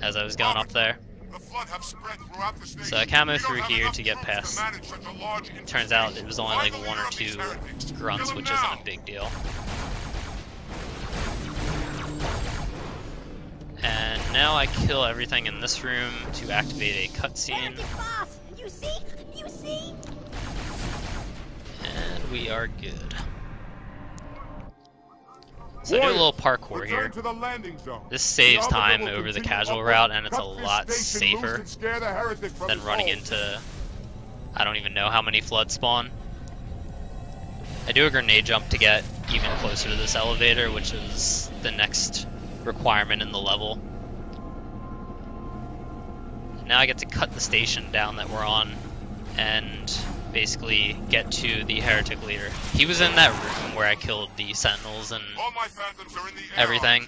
as I was going up there.
The flood have spread throughout the station.
So I camo
We
through here to get past.
manage such a large
Turns out it was only like one or
leader of these
two grunts, which isn't a big deal. And now I kill everything in this room to activate a cutscene!
You see? You see?
and we are good. So I do a little parkour here.
to the landing zone.
This saves time over the casual
upward,
route, and it's a lot safer
and scare the heretic from
than running into I don't even know how many flood spawn. I do a grenade jump to get even closer to this elevator, which is the next requirement in the level. Now I get to cut the station down that we're on and basically get to the heretic leader. He was in that room where I killed the sentinels and
All my phantoms are in the
everything,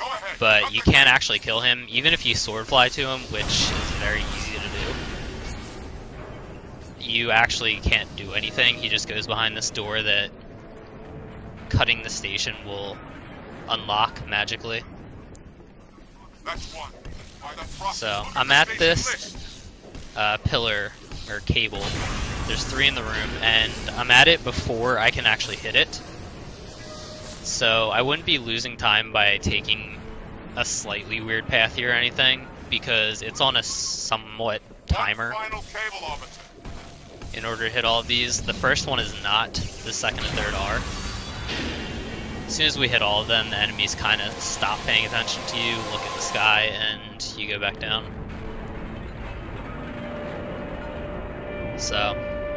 ahead.
but you can't actually kill him, even if you sword fly to him, which is very easy to do. You actually can't do anything. He just goes behind this door that cutting the station will unlock magically.
That's one. By the thrust,
So I'm at this uh, pillar or cable. There's three in the room, and I'm at it before I can actually hit it. So I wouldn't be losing time by taking a slightly weird path here or anything, because it's on a somewhat timer
One final cable orbiter.
in order to hit all of these. The first one is not, the second and third are. As soon as we hit all of them, the enemies kind of stop paying attention to you, look at the sky, and you go back down. So,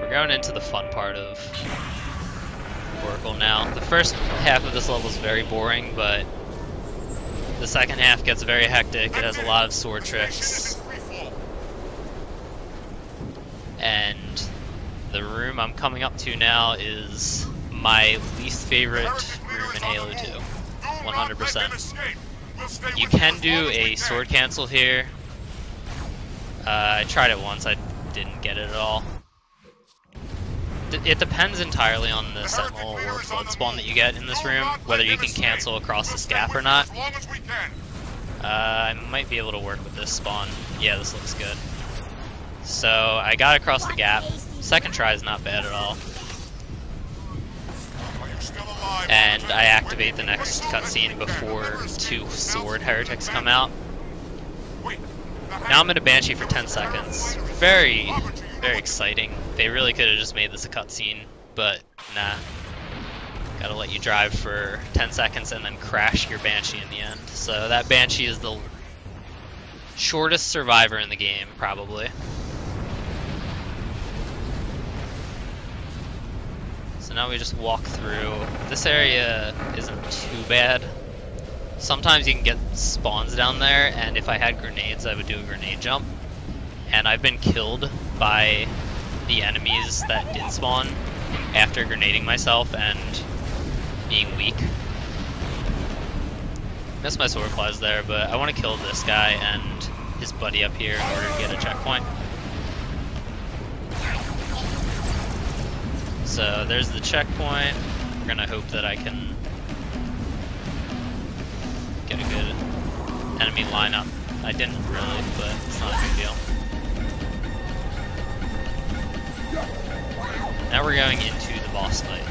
we're going into the fun part of Oracle now. The first half of this level is very boring, but the second half gets very hectic. It has a lot of sword tricks. And the room I'm coming up to now is my least favorite room in Halo 2. 100%. You can do a sword cancel here. Uh, I tried it once, I didn't get it at all. It depends entirely on the sentinel or flood spawn that you get in this room, whether you can cancel across the scap or not.
As long as we can.
Uh, I might be able to work with this spawn. Yeah, this looks good. So I got across the gap. Second try is not bad at all.
Are you still alive?
And I activate the next cutscene before two sword heretics come out. Now I'm in a Banshee for 10 seconds. Very, very exciting. They really could have just made this a cutscene, but nah. Gotta let you drive for 10 seconds and then crash your Banshee in the end. So that Banshee is the shortest survivor in the game, probably. So now we just walk through. This area isn't too bad. Sometimes you can get spawns down there, and if I had grenades, I would do a grenade jump. And I've been killed by the enemies that did spawn after grenading myself and being weak. Missed my sword claws there, but I want to kill this guy and his buddy up here in order to get a checkpoint. So there's the checkpoint. We're gonna hope that I can get a good enemy lineup. I didn't really, but it's not a big deal. Now we're going into the boss fight.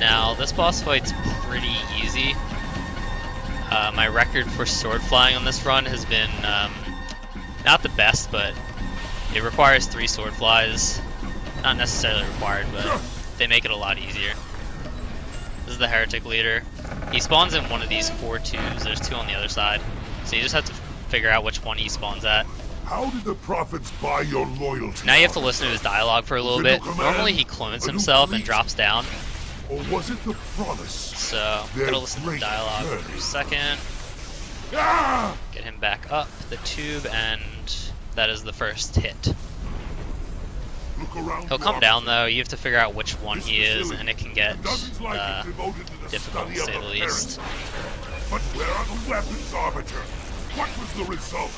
Now, this boss fight's pretty easy. Uh, my record for sword flying on this run has been um, not the best, but it requires three sword flies. Not necessarily required, but they make it a lot easier. This is the heretic leader. He spawns in one of these four tubes. There's two on the other side. So you just have to figure out which one he spawns at.
How did the prophets buy your loyalty?
Now you have to listen to his dialogue for a little bit. Normally he clones himself and drops down,
Or was it the promise?
so I'm gonna listen to the dialogue for a second.
Ah!
Get him back up the tube, and that is the first hit. He'll come down though, you have to figure out which one he is, and it can get
dozens like it
uh,
devoted to the
difficult to say the least.
But where are the weapons, Arbiter? What was the result?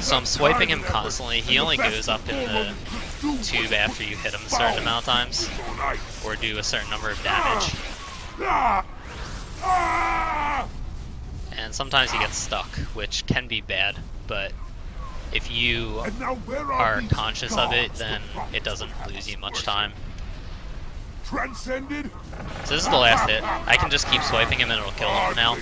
So I'm swiping him constantly. He only goes up in the tube after you hit him a certain amount of times, or do a certain number of damage. And sometimes he gets stuck, which can be bad, but if you
are,
conscious of it, then it doesn't lose you much time. So this is the last hit. I can just keep swiping him and it'll kill him now.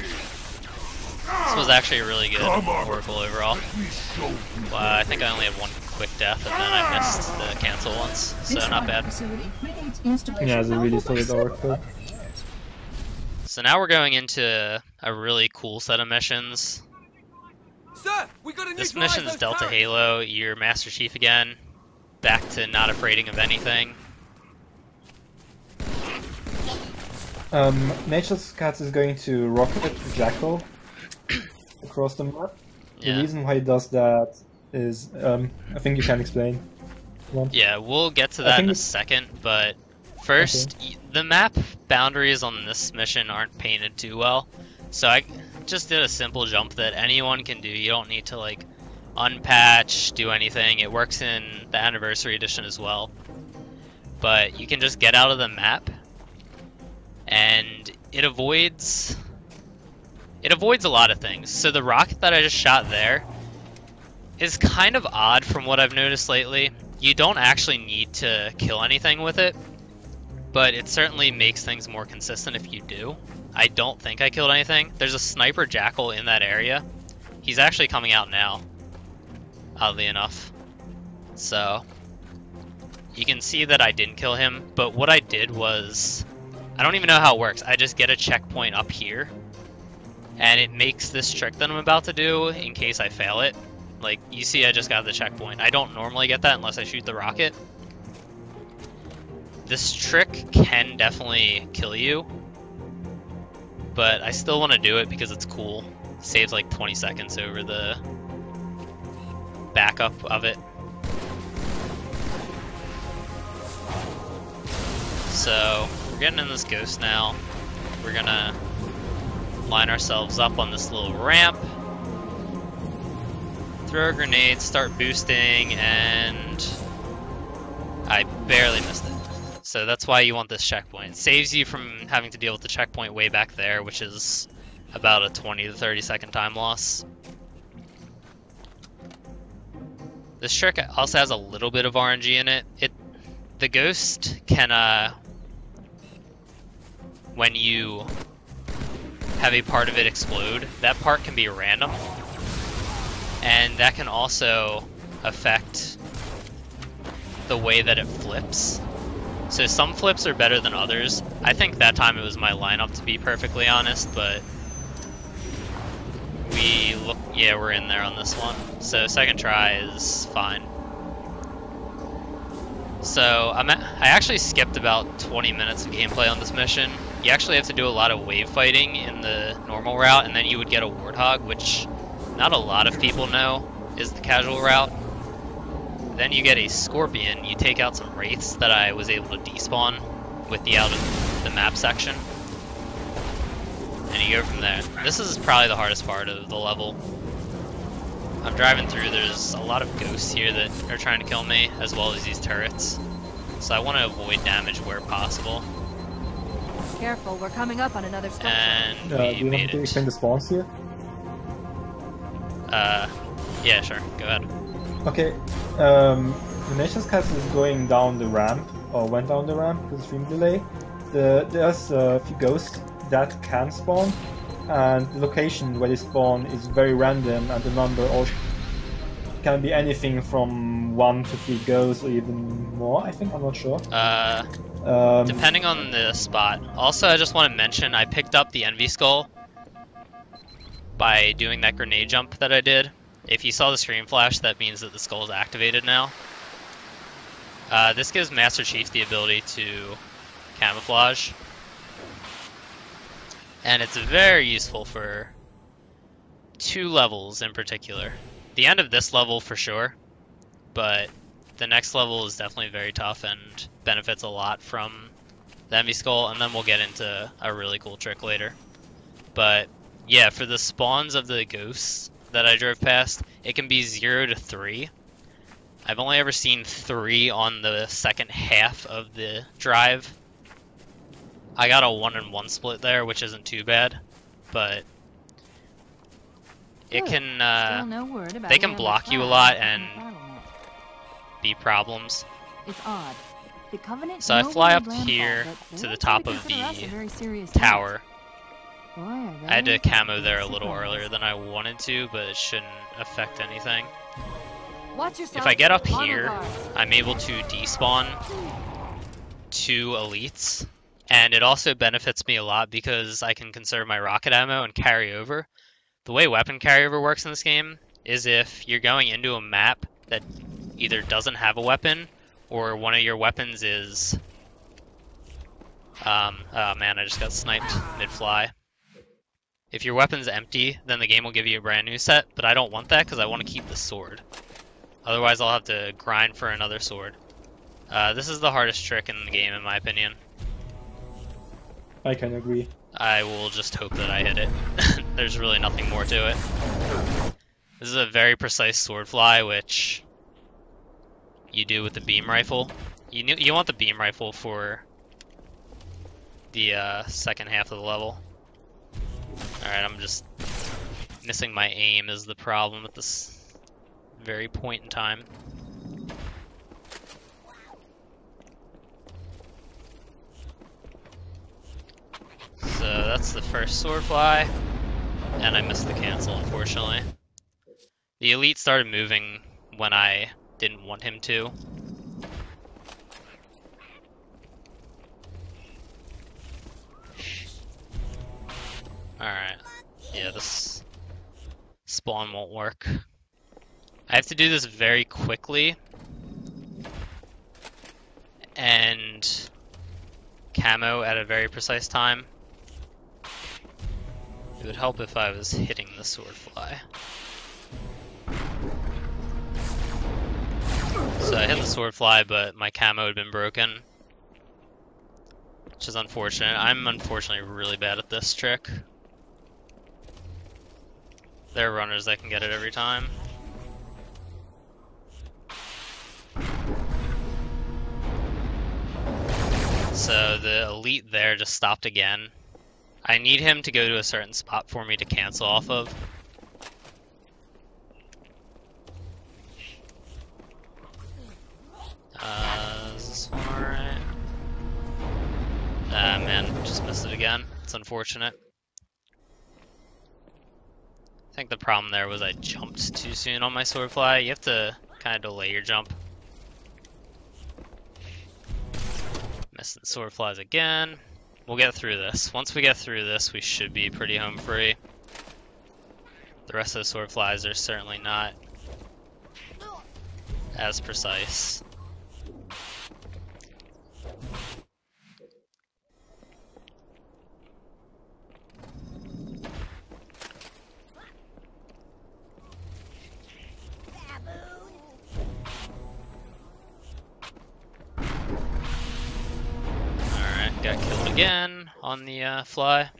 This was actually a really good
Come on.
Oracle overall.
Let me show you
Well, I think I only had one quick death and then I missed the cancel once, so not bad.
Yeah, it's a really solid oracle.
So now we're going into a really cool set of missions.
Sir, we gotta
This
neutralize
mission is Delta
turrets.
Halo, you're Master Chief again, back to not afraiding of anything.
Um, NadeshotsCats is going to rocket Jackal across the map. The reason why he does that is, um, I think you can explain. One.
Yeah, we'll get to that in a
it's-
second, but first, y the map boundaries on this mission aren't painted too well. So I just did a simple jump that anyone can do. You don't need to like unpatch, do anything. It works in the anniversary edition as well. But you can just get out of the map and it avoids it avoids a lot of things. So the rocket that I just shot there is kind of odd from what I've noticed lately. You don't actually need to kill anything with it, but it certainly makes things more consistent if you do. I don't think I killed anything. There's a sniper jackal in that area. He's actually coming out now, oddly enough. So, you can see that I didn't kill him, but what I did was, I don't even know how it works. I just get a checkpoint up here, and it makes this trick that I'm about to do in case I fail it. Like, you see I just got the checkpoint. I don't normally get that unless I shoot the rocket. This trick can definitely kill you, but I still want to do it because it's cool. Saves like 20 seconds over the backup of it. So, we're getting in this ghost now. We're gonna line ourselves up on this little ramp, throw a grenade, start boosting, and I barely missed it. So that's why you want this checkpoint. It saves you from having to deal with the checkpoint way back there, which is about a 20 to 30 second time loss. This trick also has a little bit of RNG in it. It, the ghost can, uh, when you have a part of it explode, that part can be random, and that can also affect the way that it flips. So some flips are better than others. I think that time it was my lineup to be perfectly honest, but we look, yeah, we're in there on this one. So second try is fine. So I'm at, I actually skipped about 20 minutes of gameplay on this mission. You actually have to do a lot of wave fighting in the normal route, and then you would get a Warthog, which not a lot of people know is the casual route. Then you get a Scorpion, you take out some Wraiths that I was able to despawn with the out of the map section. And you go from there. This is probably the hardest part of the level. I'm driving through, there's a lot of ghosts here that are trying to kill me, as well as these turrets. So I want to avoid damage where possible.
Careful, we're coming up on another structure.
And
Uh,
we
do you want
made
to
it.
explain the spawns here?
Uh, yeah, sure, go ahead.
Okay, um, the NadeshotsCats is going down the ramp, or went down the ramp with stream delay. The, there's a few ghosts that can spawn, and the location where they spawn is very random, and the number also can be anything from one to three ghosts, or even more. I think I'm not sure.
Uh,
Um,
depending on the spot. Also, I just want to mention I picked up the Envy Skull by doing that grenade jump that I did. If you saw the screen flash, that means that the skull is activated now. Uh, this gives Master Chief the ability to camouflage. And it's very useful for two levels in particular. The end of this level for sure, but the next level is definitely very tough and benefits a lot from the Envy Skull, and then we'll get into a really cool trick later. But yeah, for the spawns of the ghosts that I drove past, it can be 0 to 3. I've only ever seen 3 on the second half of the drive. I got a 1 and 1 split there, which isn't too bad, but it
Good.
can, uh,
no
they can block you a lot and be problems.
It's odd. The Covenant
So I fly up here to the top of the
a very serious threat.
Tower.
Boy,
I had to camo there a little earlier than I wanted to, but it shouldn't affect anything. If I get up here. I'm able to despawn two elites, and it also benefits me a lot because I can conserve my rocket ammo and carry over. The way weapon carryover works in this game is if you're going into a map that either doesn't have a weapon or one of your weapons is um oh man I just got sniped mid-fly. If your weapon's empty, then the game will give you a brand new set, but I don't want that because I want to keep the sword. Otherwise I'll have to grind for another sword. Uh, this is the hardest trick in the game in my opinion.
I can agree.
I will just hope that I hit it. There's really nothing more to it. This is a very precise sword fly, which you do with the beam rifle. You you want the beam rifle for the uh, second half of the level. Alright, I'm just missing my aim is the problem at this very point in time. So that's the first sword fly, and I missed the cancel unfortunately. The elite started moving when I didn't want him to. Alright. Yeah, this spawn won't work. I have to do this very quickly. And camo at a very precise time. It would help if I was hitting the sword fly. So I hit the sword fly, but my camo had been broken. Which is unfortunate. I'm unfortunately really bad at this trick. There are runners that can get it every time. So the elite there just stopped again. I need him to go to a certain spot for me to cancel off of. Uh, alright? Ah man, just missed it again. It's unfortunate. I think the problem there was I jumped too soon on my sword fly. You have to kind of delay your jump. Missing sword flies again. We'll get through this. Once we get through this, we should be pretty home free. The rest of the sword flies are certainly not as precise. Again on the uh, fly.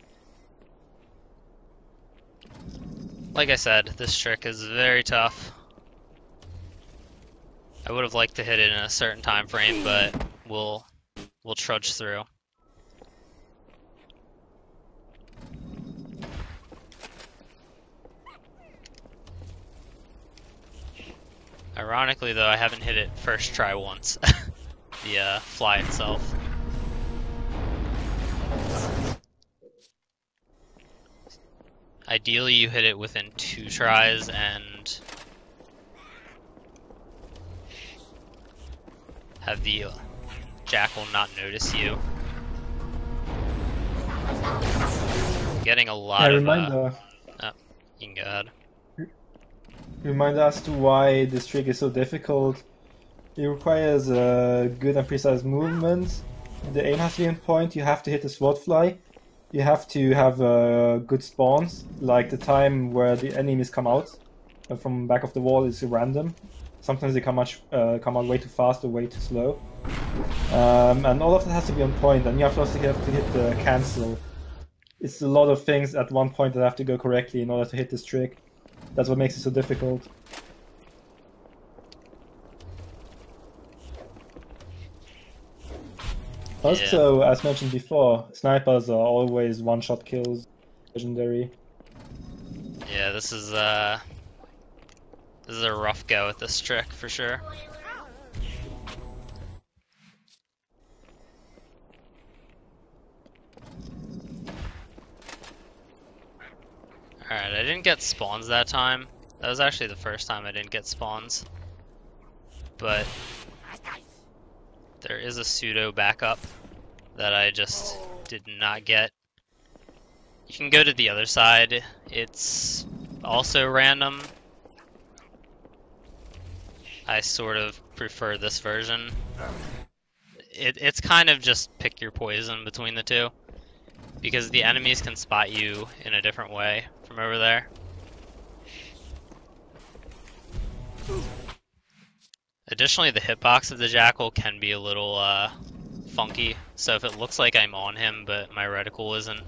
Like I said, this trick is very tough. I would have liked to hit it in a certain time frame, but we'll we'll trudge through. Ironically, though, I haven't hit it first try once. the uh, fly itself. Ideally, you hit it within two tries and have the uh, jackal not notice you. Getting a lot
Yeah,
of. Uh,
reminder,
oh, you can go ahead.
reminder as to why this trick is so difficult. It requires a good and precise movement. The aim has to be on point. You have to hit the sword fly. You have to have uh, good spawns, like the time where the enemies come out uh, from back of the wall is random. Sometimes they come much uh, come out way too fast or way too slow, um, and all of that has to be on point. And you have to also have to hit the cancel. It's a lot of things at one point that have to go correctly in order to hit this trick. That's what makes it so difficult. Also, as mentioned before, snipers are always one-shot kills, legendary.
Yeah, this is uh, this is a rough go at this trick for sure. Alright, I didn't get spawns that time. That was actually the first time I didn't get spawns. But there is a pseudo backup that I just did not get. You can go to the other side. It's also random. I sort of prefer this version. It, it's kind of just pick your poison between the two. Because the enemies can spot you in a different way from over there. Additionally, the hitbox of the Jackal can be a little uh, funky, so if it looks like I'm on him but my reticle isn't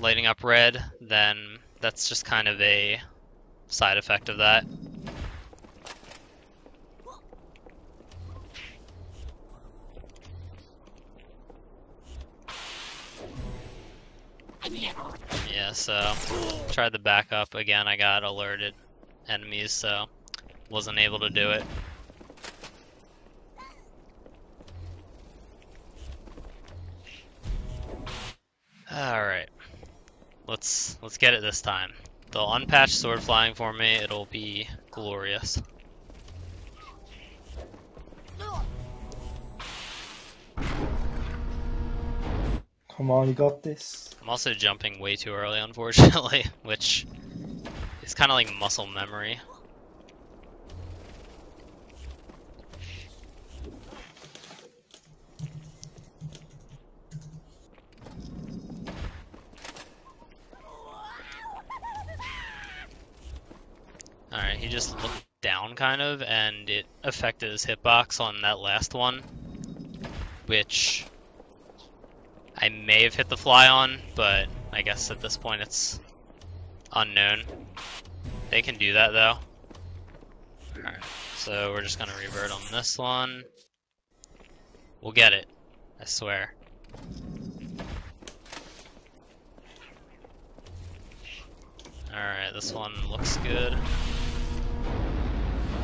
lighting up red, then that's just kind of a side effect of that. Yeah, so tried the backup again. I got alerted enemies, so wasn't able to do it. All right, let's let's get it this time. They'll unpatch sword flying for me. It'll be glorious.
Come on, you got this.
I'm also jumping way too early, unfortunately, which is kind of like muscle memory. Alright, he just looked down kind of, and it affected his hitbox on that last one, which I may have hit the fly on, but I guess at this point it's unknown. They can do that though. Alright, so we're just gonna revert on this one. We'll get it. I swear. Alright, this one looks good.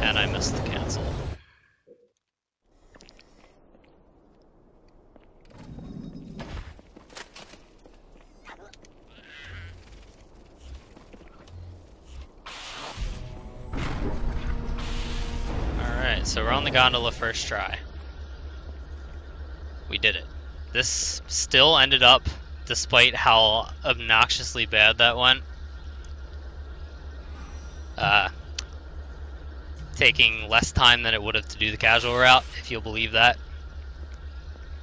And I missed the cancel. Alright, so we're on the gondola first try. We did it. This still ended up, despite how obnoxiously bad that went, uh, taking less time than it would have to do the casual route, if you'll believe that.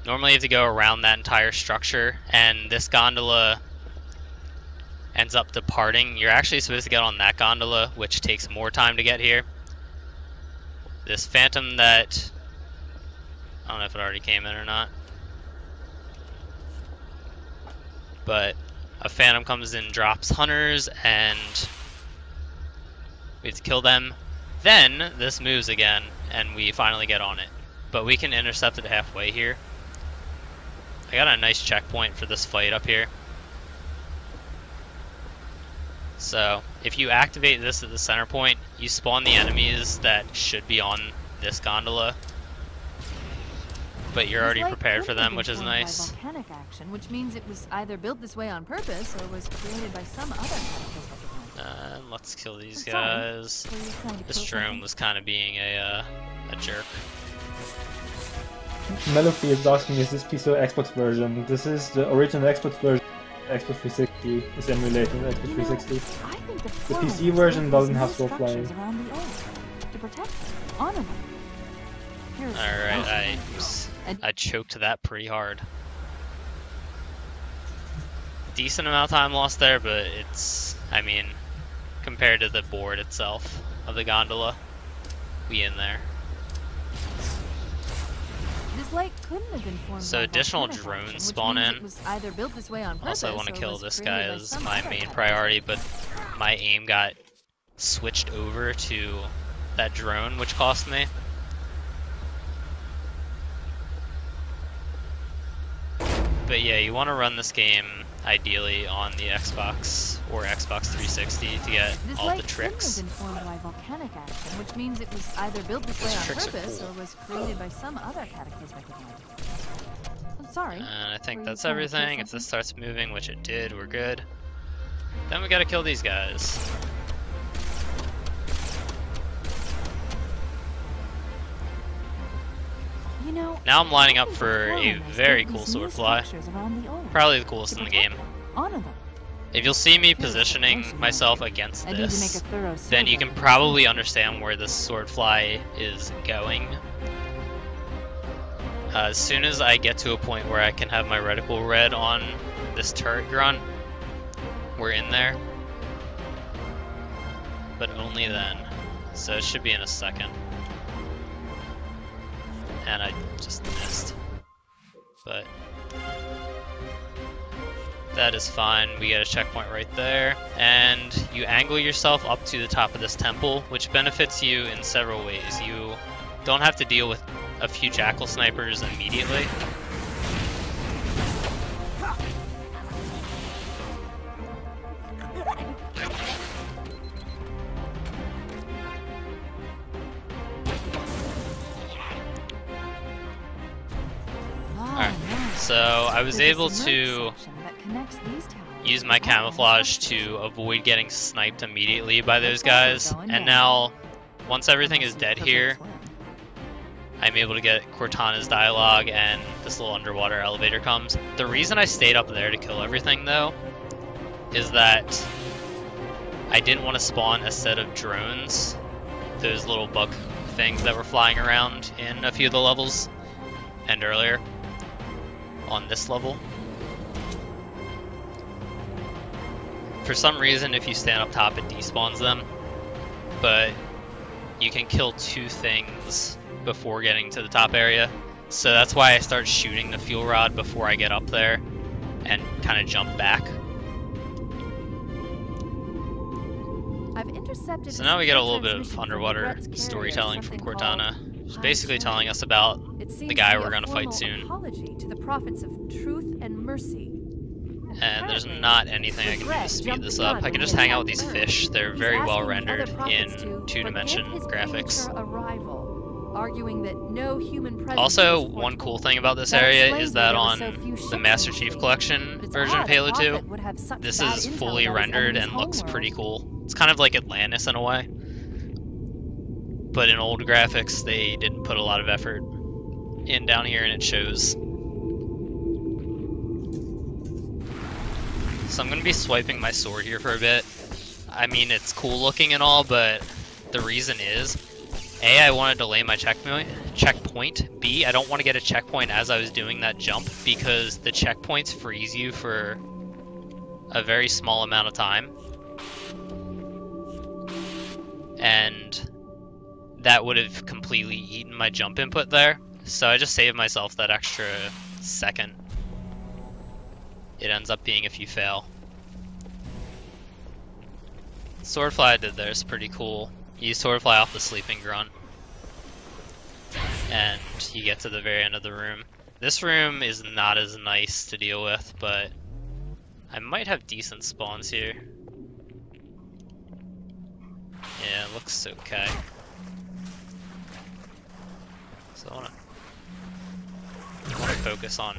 Normally you have to go around that entire structure, and this gondola ends up departing. You're actually supposed to get on that gondola, which takes more time to get here. This phantom that... I don't know if it already came in or not. But a phantom comes in, drops hunters, and we have to kill them. Then this moves again, and we finally get on it. But we can intercept it halfway here. I got a nice checkpoint for this fight up here. So, if you activate this at the center point, you spawn the enemies that should be on this gondola. But you're already prepared for them, which is nice.
Volcanic action, which means it was either built this way on purpose or was created by some other cataclysmic event.
Uh, let's kill these
I'm
guys.
Were you trying to
This
kill
drone was kind of being a uh, a jerk.
Melophy is asking, is this PC or Xbox version? This is the original Xbox version. Xbox 360 is emulated on Xbox
You know,
360.
I think the,
The PC version doesn't have
new
slow flying.
around the Earth to protect them, honor them. Here's
Alright, I, I choked that pretty hard. Decent amount of time lost there, but it's, I mean, compared to the board itself of the gondola, we in there.
This lake couldn't have been formed
So additional drones spawn in.
It was either built this way on
Also, I want to kill this guy as my main priority, but my aim got switched over to that drone, which cost me. But yeah, you want to run this game ideally on the Xbox or Xbox 360 to get
This
all the tricks.
couldn't have formed by volcanic action, which means it was either built this way on purpose
cool.
or was created by some other cataclysmic event. I'm sorry.
And I think
Were
that's
trying to kill
everything. If this starts moving, which it did, we're good. Then we gotta kill these guys.
You know,
Now I'm lining up for a very cool sword fly.
structures around the Earth
Probably the coolest in the game.
them, Honor them.
If you'll see me positioning myself against
I need to make
this, then you can probably understand where this sword fly is going. Uh, as soon as I get to a point where I can have my reticle red on this turret grunt, we're in there. But only then. So it should be in a second. And I just missed. But that is fine. We get a checkpoint right there. And you angle yourself up to the top of this temple, which benefits you in several ways. You don't have to deal with a few jackal snipers immediately. Alright. So I was able to
merge section that connects these towers
use my camouflage to avoid getting sniped immediately by those
Looks like we're
guys. And now, once everything is dead here. I'm able to get Cortana's dialogue and this little underwater elevator comes. The reason I stayed up there to kill everything though is that I didn't want to spawn a set of drones, those little bug things that were flying around in a few of the levels and earlier on this level. For some reason, if you stand up top, it despawns them, but you can kill two things before getting to the top area. So that's why I start shooting the fuel rod before I get up there and kind of jump back. So now we get a little bit of underwater storytelling from Cortana. She's basically telling us about the guy we're gonna fight
formal
soon.
To the prophets of truth and mercy.
And there's not anything I can do to speed this up. I can just hang out with these fish. They're very well rendered in two-dimension graphics.
arrival, arguing that no human
Also, one cool thing about this area is that on the Master Chief. Collection version of Halo 2,
prophet would have such
this is fully rendered and looks pretty cool. It's kind of like Atlantis in a way. But in old graphics, they didn't put a lot of effort in down here, and it shows. So I'm going to be swiping my sword here for a bit. I mean, it's cool looking and all, but the reason is, A, I want to delay my checkpoint, checkpoint. B, I don't want to get a checkpoint as I was doing that jump, because the checkpoints freeze you for a very small amount of time. And that would have completely eaten my jump input there. So I just saved myself that extra second. It ends up being if you fail. Swordfly I did there is pretty cool. You swordfly off the sleeping grunt. And you get to the very end of the room. This room is not as nice to deal with, but I might have decent spawns here. Yeah, looks okay. So I wanna, I wanna focus on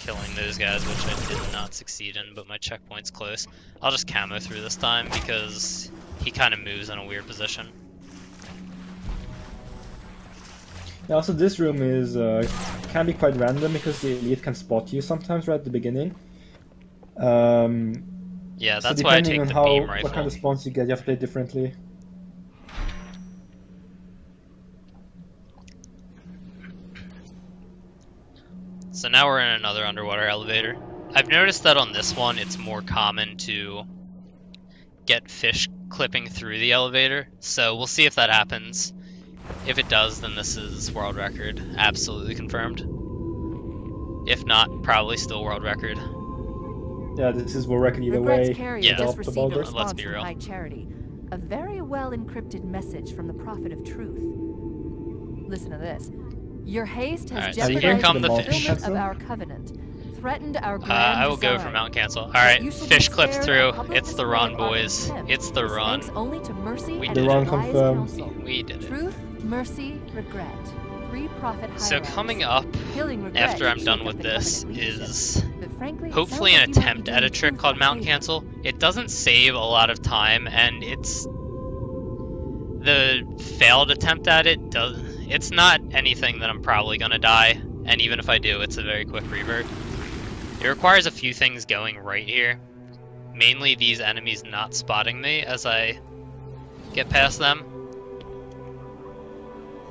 killing those guys, which I did not succeed in, but my checkpoint's close. I'll just camo through this time because he kind of moves in a weird position.
Yeah, also, this room is uh, can be quite random because the elite can spot you sometimes right at the beginning. Um,
Yeah,
so
that's why I
depending
take
on
the
how
beam
what kind of spawns you get, you have to play differently.
So now we're in another underwater elevator. I've noticed that on this one it's more common to get fish clipping through the elevator, so we'll see if that happens. If it does, then this is world record, absolutely confirmed. If not, probably still world record.
Yeah, this is world record either
Regret's
way.
carrier
Yeah.
just
Developed
received a.
Let's
response
be
from
real.
High Charity. A very well encrypted message from the Prophet of Truth. Listen to this. Your haste has
Alright, so
jeopardized
here come
the
the
fish.
fulfillment of our covenant, threatened our
Uh,
grand
I will go for
design.
Mountain Cancel. Alright, fish clipped through. It's the
display
run, boys.
contempt.
It's the
This
run.
only to mercy
We did
The run
its wise
confirmed.
counsel.
We did it.
Truth, mercy, regret. Three prophet
So coming up after I'm done with this is
frankly,
hopefully an
like you might
attempt at a trick called
by
Mountain. Cancel. It doesn't save a lot of time, and it's the failed attempt at it does. It's not anything that I'm probably gonna die, and even if I do, it's a very quick revert. It requires a few things going right here. Mainly these enemies not spotting me as I get past them.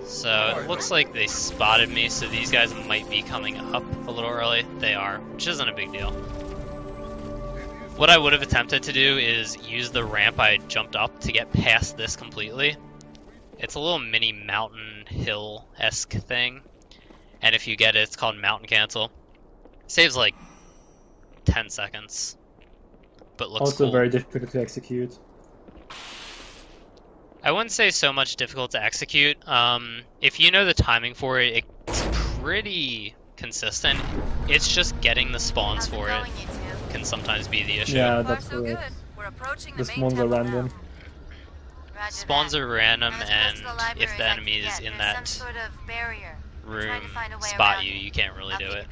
So it looks like they spotted me, so these guys might be coming up a little early. They are, which isn't a big deal. What I would have attempted to do is use the ramp I jumped up to get past this completely. It's a little mini mountain hill-esque thing. And if you get it, it's called Mountain Cancel. Saves like 10 seconds. But looks
also
cool.
very difficult to execute.
I wouldn't say so much difficult to execute. Um, if you know the timing for it, it's pretty consistent. It's just getting the spawns
How's it
for it
going,
can sometimes be the issue.
Yeah, that's
so good.
correct.
We're approaching
The
the
spawns are random.
now.
Roger
Spawns
that.
are random, and
the
if the enemy is in that
sort of barrier. I'm
room
trying to find a way
spot you, you can't really
I'll
do it.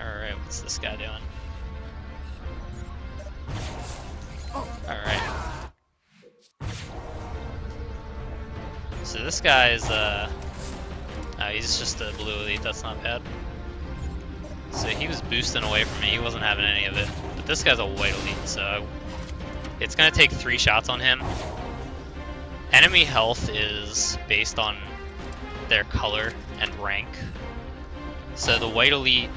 Alright, what's this guy doing? Alright. So this guy is, uh... Oh, he's just a blue elite, that's not bad. So he was boosting away from me, he wasn't having any of it. But this guy's a white elite, so... It's gonna take three shots on him. Enemy health is based on their color and rank. So the white elite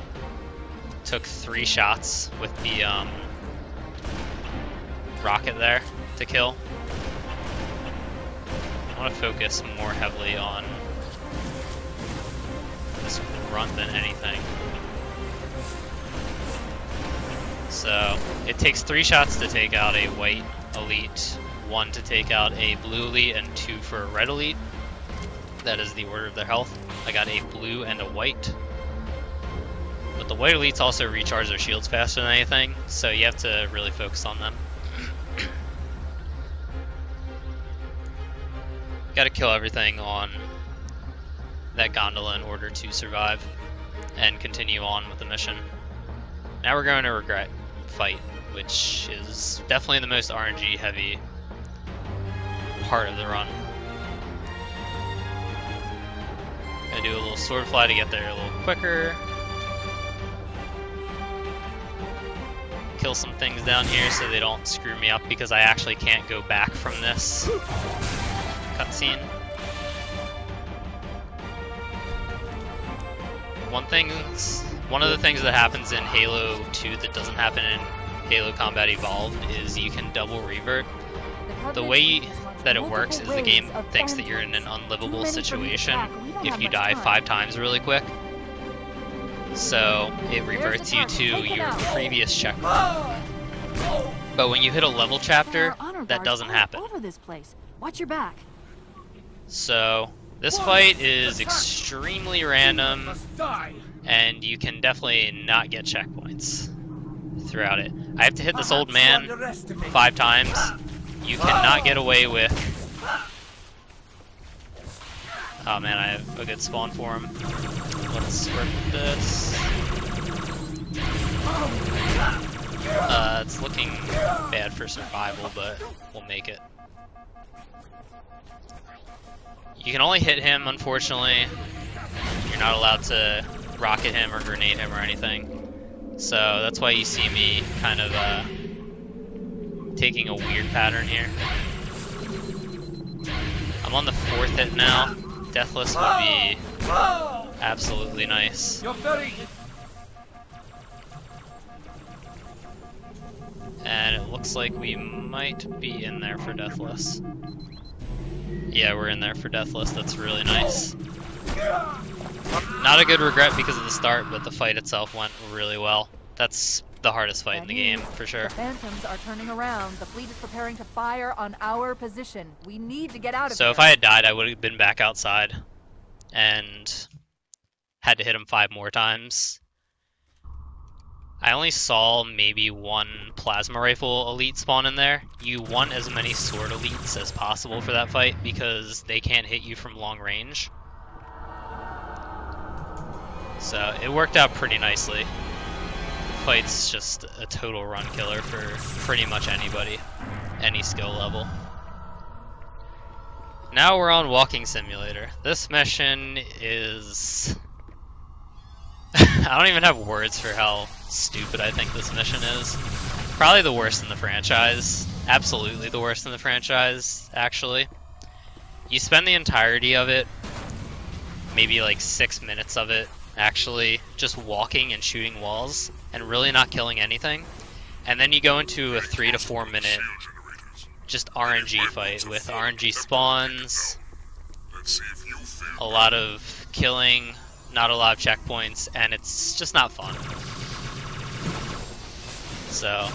took three shots with the um, rocket there to kill. I want to focus more heavily on this run than anything. So it takes three shots to take out a white elite, one to take out a blue elite, and two for a red elite. That is the order of their health. I got a blue and a white. But the white elites also recharge their shields faster than anything, so you have to really focus on them. Gotta kill everything on that gondola in order to survive and continue on with the mission. Now we're going to regret fight, which is definitely the most RNG heavy part of the run. Gonna do a little sword fly to get there a little quicker. Kill some things down here so they don't screw me up because I actually can't go back from this cutscene. One thing, one of the things that happens in Halo 2 that doesn't happen in Halo Combat Evolved is you can double revert. The way that it works is the game thinks that you're in an unlivable situation if you die five times really quick. So it reverts you to your previous checkpoint. But when you hit a level chapter, that doesn't happen.
Over this place. Watch your back.
So this fight is extremely random, and you can definitely not get checkpoints throughout it. I have to hit this old man five times. You cannot get away with... Oh man, I have a good spawn for him. Let's rip this. Uh, it's looking bad for survival, but we'll make it. You can only hit him, unfortunately. You're not allowed to rocket him or grenade him or anything. So that's why you see me kind of uh, taking a weird pattern here. I'm on the fourth hit now. Deathless would be absolutely nice. And it looks like we might be in there for Deathless. Yeah, we're in there for Deathless. That's really nice. Not a good regret because of the start, but the fight itself went really well. That's the hardest fight in the game, for sure.
The Phantoms are turning around. The fleet is preparing to fire on our position. We need to get out of
so
here.
if I had died, I would have been back outside and had to hit him five more times. I only saw maybe one plasma rifle elite spawn in there. You want as many sword elites as possible for that fight because they can't hit you from long range. So it worked out pretty nicely. The fight's just a total run killer for pretty much anybody, any skill level. Now we're on Walking Simulator. This mission is... I don't even have words for how stupid I think this mission is. Probably the worst in the franchise. Absolutely the worst in the franchise, actually. You spend the entirety of it, maybe like six minutes of it, actually, just walking and shooting walls, and really not killing anything. And then you go into a three to four minute just RNG fight with RNG spawns, a lot of killing, not a lot of checkpoints, and it's just not fun. So,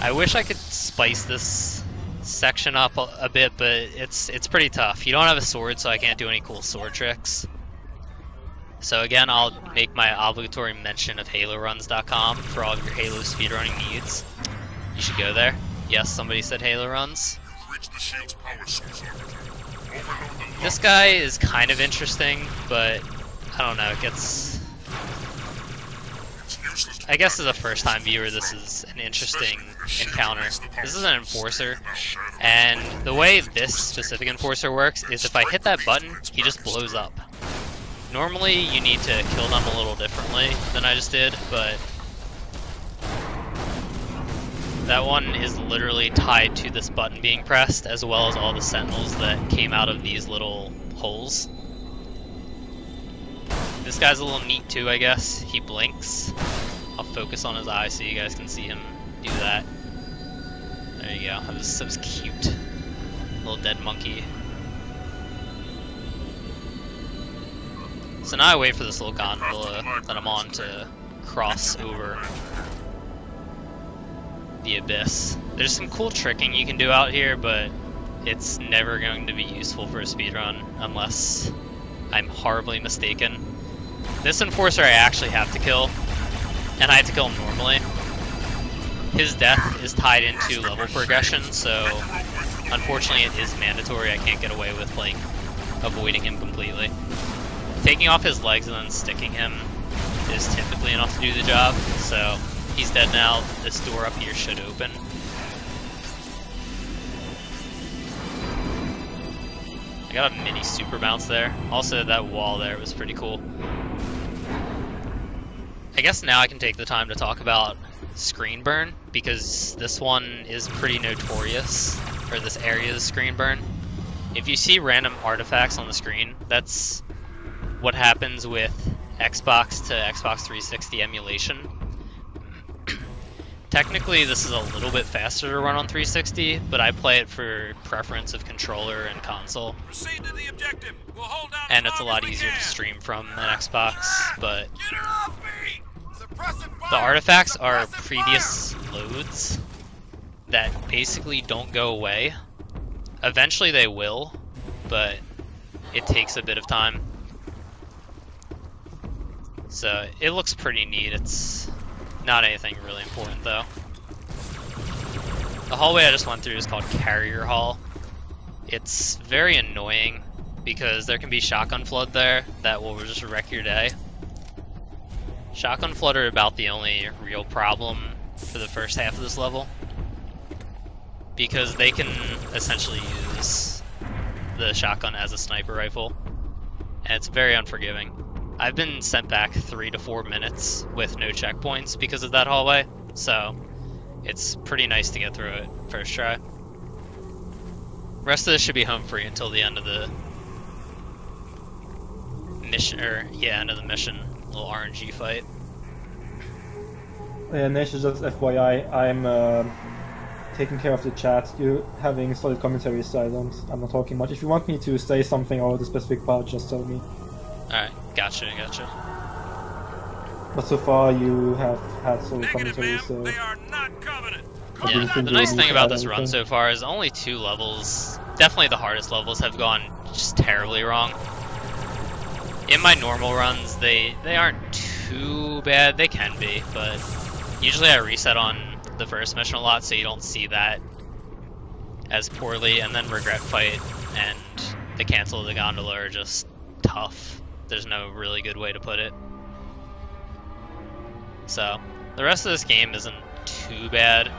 I wish I could spice this section up a, a, bit, but it's it's pretty tough. You don't have a sword, so I can't do any cool sword tricks. So again, I'll make my obligatory mention of HaloRuns.com for all of your Halo speedrunning needs. You should go there. Yes, somebody said Halo Runs. This guy is kind of interesting, but I don't know, it gets... I guess as a first-time viewer, this is an interesting encounter. This is an Enforcer, and the way this specific Enforcer works is if I hit that button, he just blows up. Normally, you need to kill them a little differently than I just did, but that one is literally tied to this button being pressed, as well as all the sentinels that came out of these little holes. This guy's a little neat too, I guess. He blinks. I'll focus on his eye so you guys can see him do that. There you go. That was, that was cute. Little dead monkey. So now I wait for this little gondola that I'm on to cross over. the Abyss. There's some cool tricking you can do out here, but it's never going to be useful for a speedrun unless I'm horribly mistaken. This Enforcer I actually have to kill, and I have to kill him normally. His death is tied into level progression, so unfortunately it is mandatory. I can't get away with like avoiding him completely. Taking off his legs and then sticking him is typically enough to do the job, so he's dead now. This door up here should open. I got a mini super bounce there. Also, that wall there was pretty cool. I guess now I can take the time to talk about screen burn, because this one is pretty notorious, or this area's screen burn. If you see random artifacts on the screen, that's what happens with Xbox to Xbox 360 emulation. Technically, this is a little bit faster to run on 360, but I play it for preference of controller and console.
We'll
and it's a lot easier to stream from than Xbox, but the artifacts are previous loads that basically don't go away. Eventually they will, but it takes a bit of time. So it looks pretty neat. It's not anything really important though. The hallway I just went through is called Carrier Hall. It's very annoying because there can be shotgun flood there that will just wreck your day. Shotgun flood are about the only real problem for the first half of this level. Because they can essentially use the shotgun as a sniper rifle. And it's very unforgiving. I've been sent back three to four minutes with no checkpoints because of that hallway, so it's pretty nice to get through it first try. Rest of this should be home free until the end of the mission, or yeah, end of the mission, little RNG fight.
Yeah, Nation, just FYI, I'm uh, taking care of the chat. You're having solid commentary, so I don't, I'm not talking much. If you want me to say something about the specific part, just tell me.
Alright, gotcha, gotcha.
But so far you have had solid commentary, so...
Yeah, the nice thing about this run so far is only two levels, definitely the hardest levels, have gone just terribly wrong. In my normal runs, they, they aren't too bad, they can be, but usually I reset on the first mission a lot so you don't see that as poorly, and then Regret Fight and the Cancel of the Gondola are just tough. There's no really good way to put it. So, the rest of this game isn't too bad.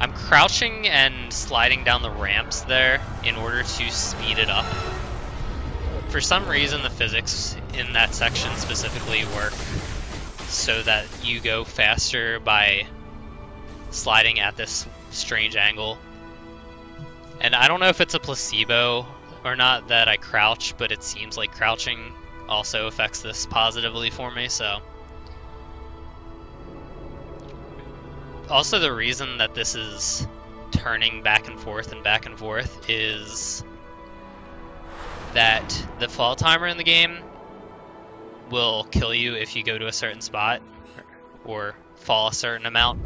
I'm crouching and sliding down the ramps there in order to speed it up. For some reason, the physics in that section specifically work so that you go faster by sliding at this strange angle and I don't know if it's a placebo or not that I crouch, but it seems like crouching also affects this positively for me, so. Also the reason that this is turning back and forth and back and forth is that the fall timer in the game will kill you if you go to a certain spot or fall a certain amount,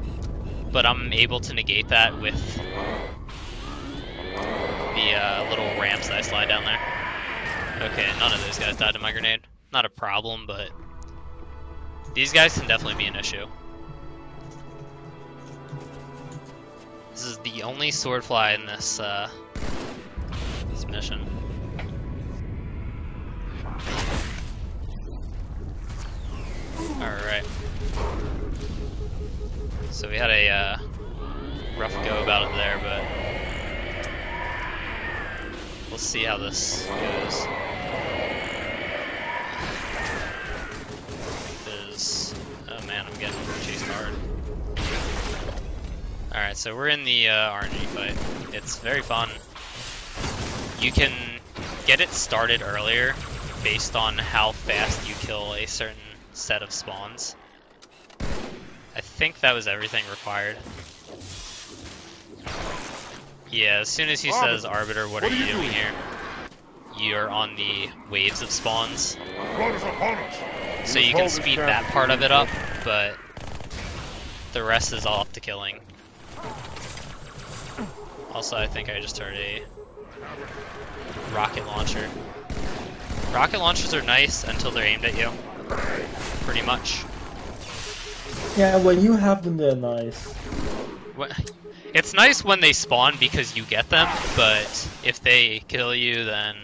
but I'm able to negate that with the uh, little ramps that I slide down there. Okay, none of those guys died to my grenade. Not a problem, but these guys can definitely be an issue. This is the only sword fly in this uh, this mission. Alright. So we had a uh, rough go about it there, but We'll see how this goes. Oh man, I'm getting chased hard. Alright, so we're in the uh, RNG fight. It's very fun. You can get it started earlier based on how fast you kill a certain set of spawns. I think that was everything required. Yeah, as soon as he Arbiter. says Arbiter, what, what are, you doing, doing here? You're on the waves of spawns.
What is upon us?
So you can speed that part of it up, but the rest is all up to killing. Also, I think I just heard a rocket launcher. Rocket launchers are nice until they're aimed at you. Pretty much.
Yeah, when you have them, they're nice.
What- It's nice when they spawn because you get them, but if they kill you, then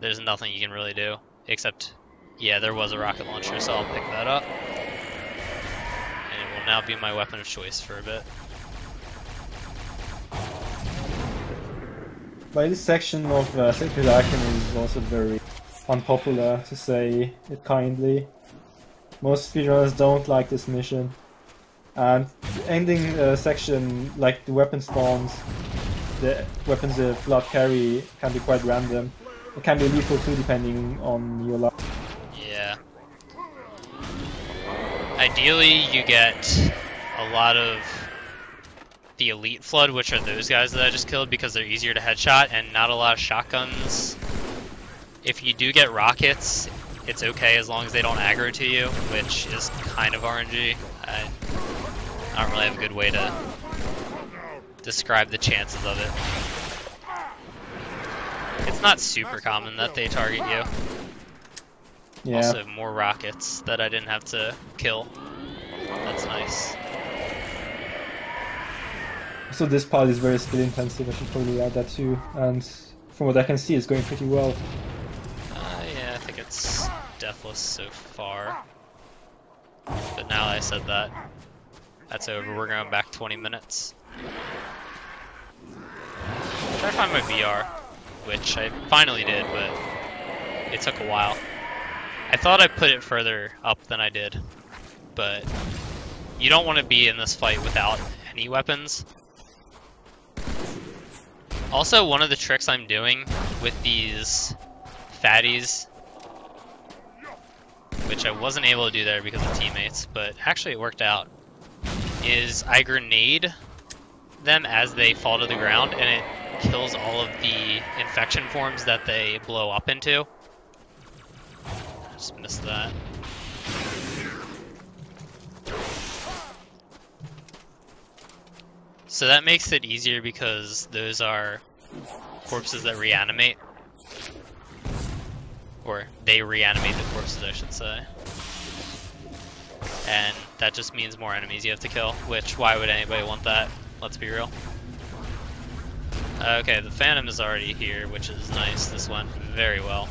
there's nothing you can really do. Except, yeah, there was a rocket launcher, so I'll pick that up. And it will now be my weapon of choice for a bit.
By this section of uh, Sacred Icon is also very unpopular, to say it kindly. Most speedrunners don't like this mission. And ending uh, section, like the weapon spawns, the weapons the Flood carry can be quite random. It can be lethal too, depending on your luck.
Yeah. Ideally, you get a lot of the Elite Flood, which are those guys that I just killed because they're easier to headshot, and not a lot of shotguns. If you do get rockets, it's okay as long as they don't aggro to you, which is kind of RNG. I, I don't really have a good way to describe the chances of it. It's not super common that they target you.
Yeah.
Also, more rockets that I didn't have to kill. That's nice.
So this part is very skill intensive, I should probably add that too. And from what I can see, it's going pretty well.
Uh, yeah, I think it's deathless so far. But now I said that, that's over. We're going back 20 minutes. Try to find my BR, which I finally did, but it took a while. I thought I put it further up than I did, but you don't want to be in this fight without any weapons. Also, one of the tricks I'm doing with these fatties, which I wasn't able to do there because of teammates, but actually it worked out, is I grenade them as they fall to the ground and it kills all of the infection forms that they blow up into. Just missed that. So that makes it easier because those are corpses that reanimate. Or they reanimate the corpses, I should say. And that just means more enemies you have to kill, which why would anybody want that? Let's be real. Okay, the Phantom is already here, which is nice. This went very well.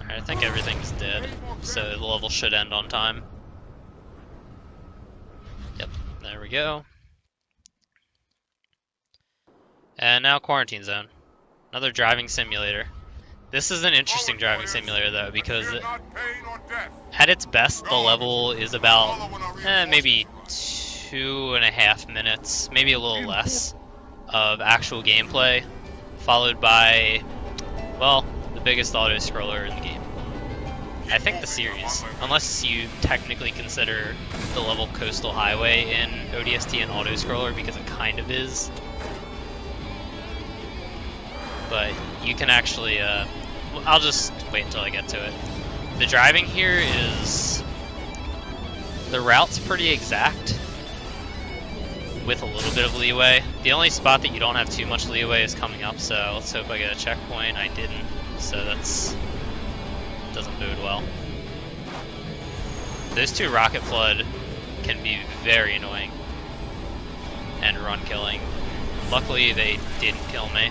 Alright, I think everything's dead, so the level should end on time. Yep, there we go. And now Quarantine Zone. Another driving simulator. This is an interesting driving simulator though, because at its best, the level is about eh, maybe two and a half minutes, maybe a little less, of actual gameplay, followed by, well, the biggest auto-scroller in the game. I think the series, unless you technically consider the level Coastal Highway in ODST an auto-scroller, because it kind of is. But you can actually, uh, I'll just wait until I get to it. The driving here is, the route's pretty exact, with a little bit of leeway. The only spot that you don't have too much leeway is coming up, so let's hope I get a checkpoint. I didn't, so that's doesn't bode well. Those two Rocket Flood can be very annoying and run killing. Luckily they didn't kill me.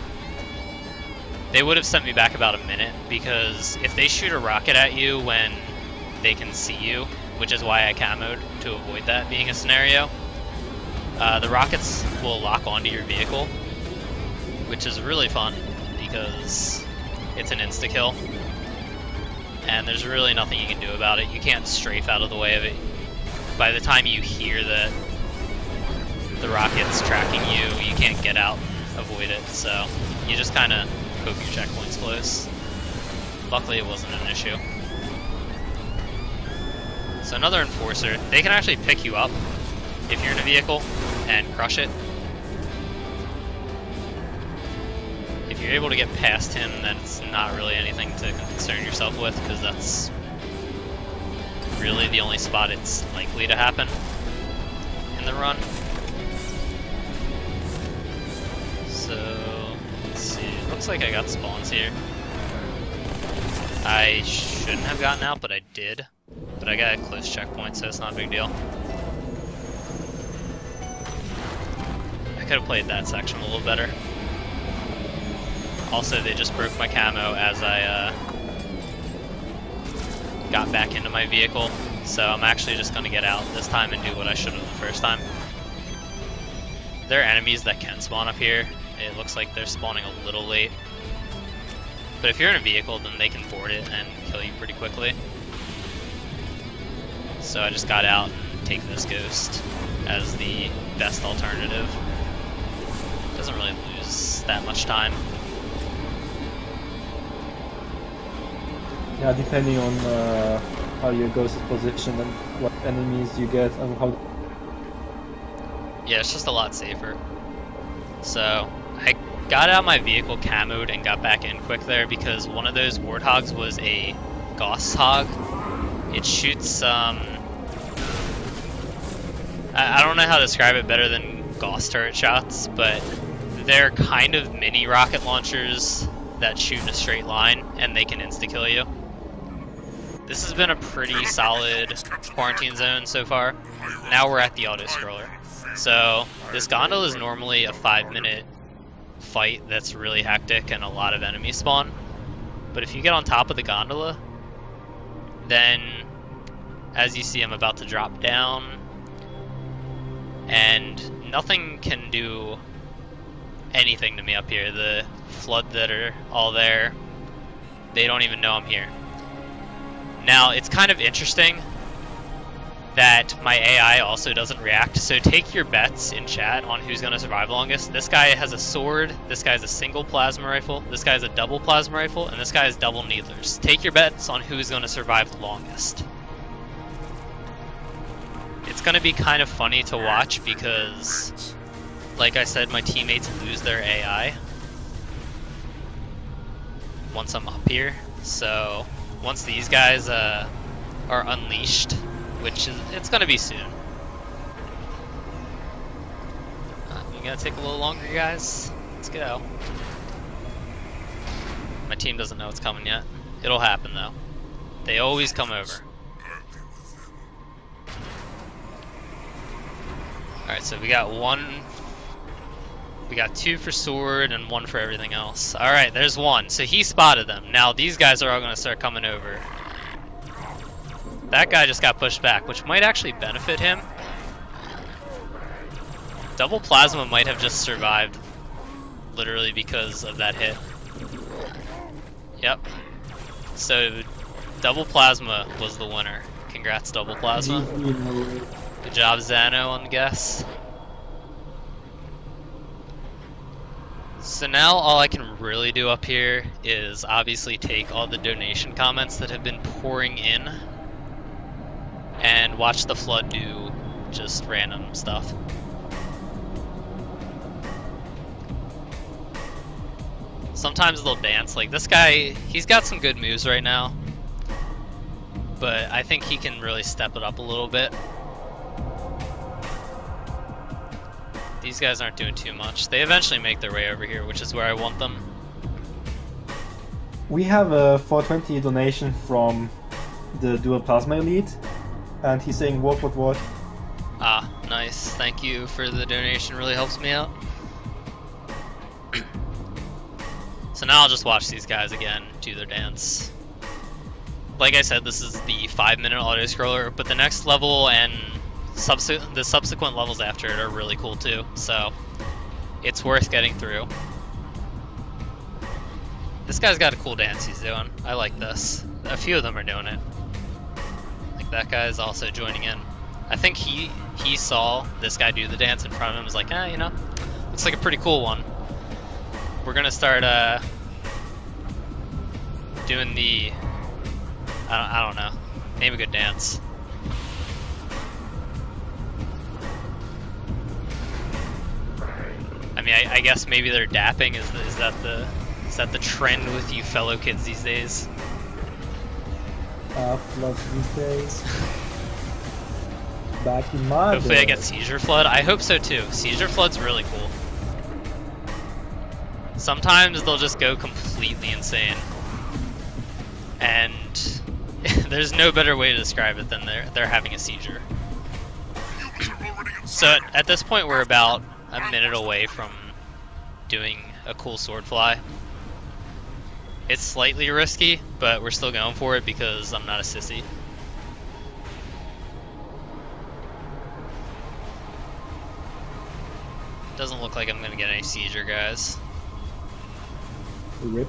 They would have sent me back about a minute because if they shoot a rocket at you when they can see you, which is why I camoed to avoid that being a scenario, uh, the rockets will lock onto your vehicle, which is really fun because it's an insta-kill. And there's really nothing you can do about it. You can't strafe out of the way of it. By the time you hear that the rocket's tracking you, you can't get out avoid it. So you just kind of your checkpoint's close. Luckily it wasn't an issue. So another enforcer, they can actually pick you up if you're in a vehicle and crush it. If you're able to get past him, then it's not really anything to concern yourself with, because that's really the only spot it's likely to happen in the run. See. Looks like I got spawns here. I shouldn't have gotten out, but I did. But I got a close checkpoint, so it's not a big deal. I could have played that section a little better. Also, they just broke my camo as I uh, got back into my vehicle. So I'm actually just going to get out this time and do what I should have the first time. There are enemies that can spawn up here. It looks like they're spawning a little late. But if you're in a vehicle, then they can board it and kill you pretty quickly. So I just got out and take this ghost as the best alternative. Doesn't really lose that much time.
Yeah, depending on uh, how your ghost is positioned and what enemies you get and how.
Yeah, it's just a lot safer. So I got out my vehicle camoed and got back in quick there because one of those warthogs was a Gauss hog. It shoots um I, I don't know how to describe it better than Gauss turret shots, but they're kind of mini rocket launchers that shoot in a straight line and they can insta kill you. This has been a pretty solid quarantine zone so far. Now we're at the auto scroller. So this gondola is normally a five minute fight that's really hectic and a lot of enemies spawn. But if you get on top of the gondola, then as you see I'm about to drop down and nothing can do anything to me up here. The flood that are all there, they don't even know I'm here. Now, it's kind of interesting that my AI also doesn't react, so take your bets in chat on who's going to survive longest. This guy has a sword, this guy has a single plasma rifle, this guy has a double plasma rifle, and this guy has double needlers. Take your bets on who's going to survive longest. It's going to be kind of funny to watch because, like I said, my teammates lose their AI once I'm up here, so once these guys uh, are unleashed, which is it's gonna be soon. Uh, you gotta take a little longer, guys. Let's go. My team doesn't know it's coming yet. It'll happen though. They always come over. Alright, so we got one we got two for sword and one for everything else. Alright, there's one. So he spotted them. Now these guys are all going to start coming over. That guy just got pushed back, which might actually benefit him. Double Plasma might have just survived literally because of that hit. Yep. So Double Plasma was the winner. Congrats, Double Plasma. Good job, Zano, on the guess. So now all I can really do up here is obviously take all the donation comments that have been pouring in and watch the flood do just random stuff. Sometimes they'll dance, like this guy, he's got some good moves right now, but I think he can really step it up a little bit. These guys aren't doing too much. They eventually make their way over here, which is where I want them.
We have a 420 donation from the Dual Plasma Elite, and he's saying what, what, what.
Ah, nice. Thank you for the donation, really helps me out. so now I'll just watch these guys again do their dance. Like I said, this is the 5 minute auto scroller, but the next level and subse the subsequent levels after it are really cool too, so it's worth getting through. This guy's got a cool dance he's doing. I like this. A few of them are doing it. That guy is also joining in. I think he he saw this guy do the dance in front of him was like, ah, you know, looks like a pretty cool one. We're gonna start uh, doing the, I don't, I don't know, name a good dance. I mean, I, I guess maybe they're dapping. Is, is that the Is that the trend with you fellow kids these days?
Uh, floods these days. Back in my
Hopefully I get Seizure Flood. I hope so too. Seizure Flood's really cool. Sometimes they'll just go completely insane. And there's no better way to describe it than they're, they're having a seizure. So at, at this point we're about a minute away from doing a cool sword fly. It's slightly risky, but we're still going for it because I'm not a sissy. Doesn't look like I'm gonna get any seizure, guys.
Rip.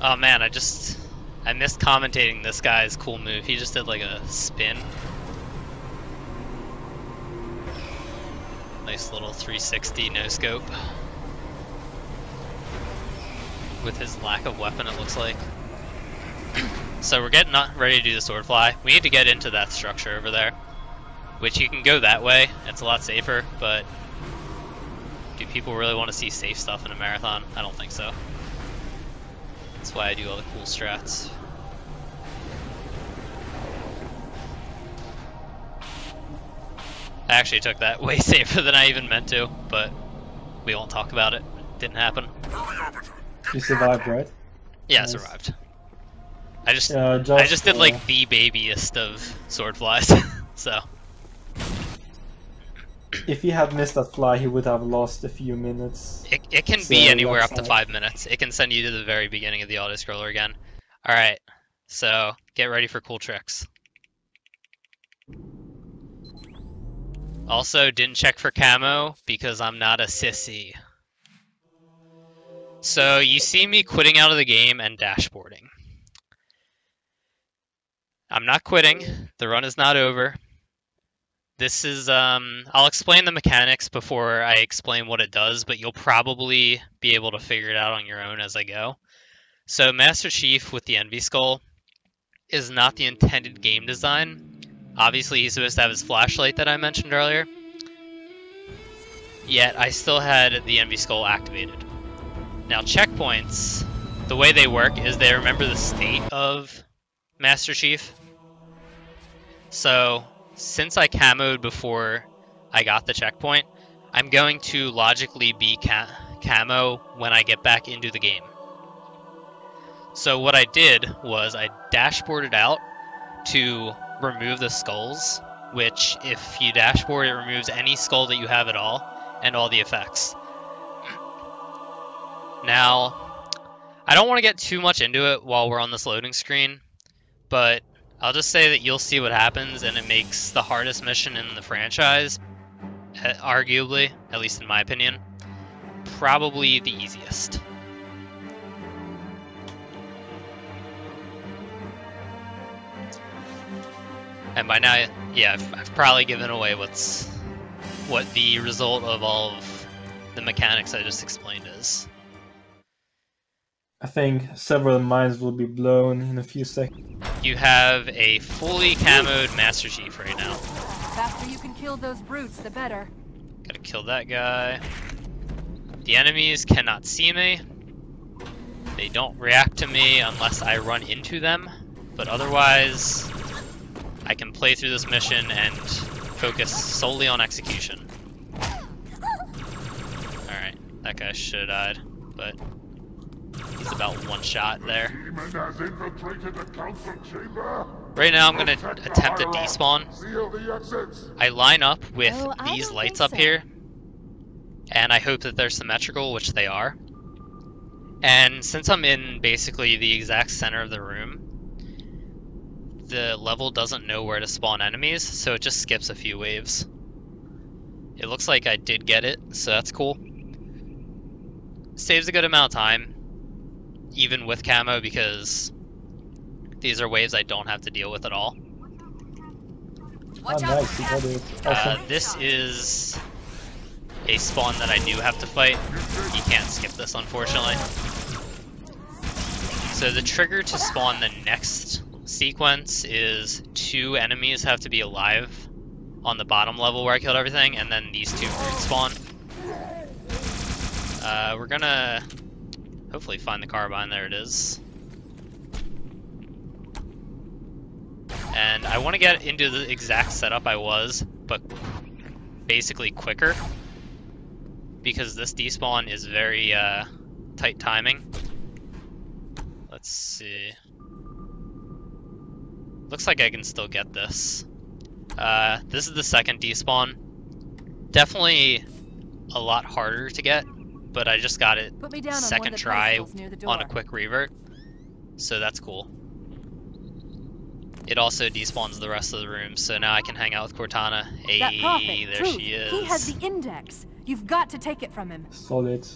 Oh man, I just I missed commentating this guy's cool move. He just did like a spin. Nice little 360 no scope. With his lack of weapon, it looks like. so we're getting not ready to do the sword fly. We need to get into that structure over there. Which you can go that way, it's a lot safer, but do people really want to see safe stuff in a marathon? I don't think so. That's why I do all the cool strats. I actually took that way safer than I even meant to, but we won't talk about it. Didn't happen.
You survived, right?
Yeah, I
Nice.
survived. I just,
Yeah, just,
I just did
uh,
like the babyest of sword flies, so
If he had missed that fly, he would have lost a few minutes.
it, it can
So
be anywhere up to five minutes. It can send you to the very beginning of the auto scroller again. All right, so get ready for cool tricks. Also, didn't check for camo because I'm not a sissy. So you see me quitting out of the game and dashboarding. I'm not quitting. The run is not over. This is um I'll explain the mechanics before I explain what it does, but you'll probably be able to figure it out on your own as I go. So Master Chief with the Envy Skull is not the intended game design. Obviously he's supposed to have his flashlight that I mentioned earlier. Yet I still had the Envy Skull activated. Now checkpoints, the way they work is they remember the state of Master Chief. So, since I camoed before I got the checkpoint, I'm going to logically be ca- camo when I get back into the game. So what I did was I dashboarded out to remove the skulls, which if you dashboard it removes any skull that you have at all and all the effects. Now, I don't want to get too much into it while we're on this loading screen, but I'll just say that you'll see what happens, and it makes the hardest mission in the franchise, eh, arguably, at least in my opinion, probably the easiest. And by now, yeah, I've, I've probably given away what's what the result of all of the mechanics I just explained is.
I think several minds will be blown in a few seconds.
You have a fully camoed Master Chief right now.
faster you can kill those brutes, the better.
Gotta kill that guy. The enemies cannot see me. They don't react to me unless I run into them. But otherwise, I can play through this mission and focus solely on execution. Alright, that guy should have died, but he's about one shot there.
Demon has infiltrated the council chamber.
Right now I'm gonna attempt a
higher
despawn.
Seal the exits.
I line up with
Oh,
these lights up
so.
here, and I hope that they're symmetrical, which they are. And since I'm in basically the exact center of the room, the level doesn't know where to spawn enemies, so it just skips a few waves. It looks like I did get it, so that's cool. Saves a good amount of time, even with camo, because these are waves I don't have to deal with at all.
Watch
oh,
out
nice,
for
you got
gas.
it.
Uh, this is a spawn that I do have to fight. You can't skip this, unfortunately. So the trigger to spawn the next sequence is two enemies have to be alive on the bottom level where I killed everything, and then these two brutes spawn. Uh, we're gonna hopefully find the carbine. There it is. And I want to get into the exact setup I was, but basically quicker. Because this despawn is very uh, tight timing. Let's see. Looks like I can still get this. Uh, this is the second despawn. Definitely a lot harder to get, but I just got it
Put me down on one
second
of the
try
pedestals near the
on a quick revert. So that's cool. It also despawns the rest of the room, so now I can hang out with Cortana. Hey,
That prophet,
there
Truth,
she is.
He has the index. You've got to take it from him.
Solid.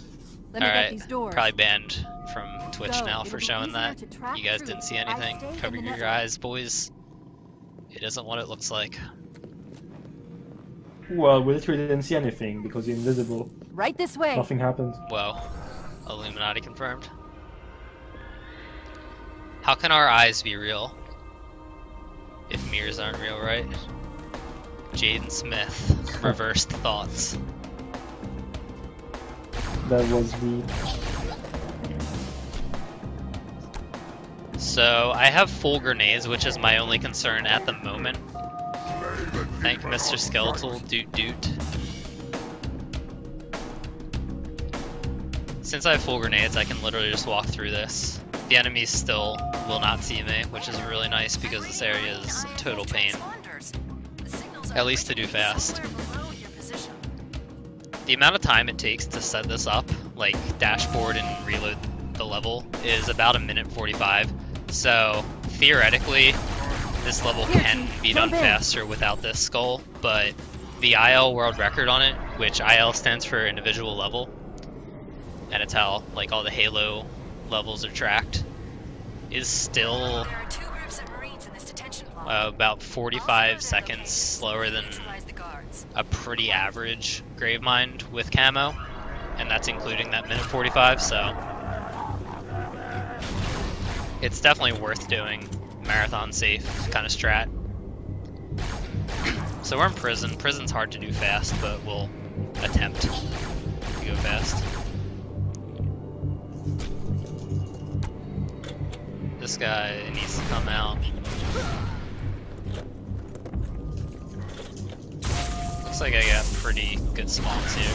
Let me get
Alright,
these doors.
probably banned from Twitch
Go.
now
It'll
for showing that. You guys
Truth
didn't see anything. Cover your
network.
eyes, boys. It isn't what it looks like.
Well, we literally didn't see anything because you're invisible.
Right this way.
Nothing happened.
Well, Illuminati confirmed. How can our eyes be real? If mirrors aren't real, right? Jaden Smith. Reversed thoughts.
That was the.
So, I have full grenades, which is my only concern at the moment. Thank Mr. Skeletal Doot Doot. Since I have full grenades, I can literally just walk through this. The enemies still will not see me, which is really nice because this area is total pain. At least to do fast. The amount of time it takes to set this up, like dashboard and reload the level, is about a minute 45. So theoretically, this level can be done faster without this skull, but the IL world record on it, which IL stands for individual level, and it's how like all the Halo levels are tracked, is still
There are two groups of Marines in this detention block.
uh, about 45 seconds slower than
Neutralize the guards.
a pretty average Gravemind with camo, and that's including that minute 45, so it's definitely worth doing marathon safe kind of strat. So we're in prison. Prison's hard to do fast, but we'll attempt to go fast. This guy needs to come out. Looks like I got pretty good spawns here.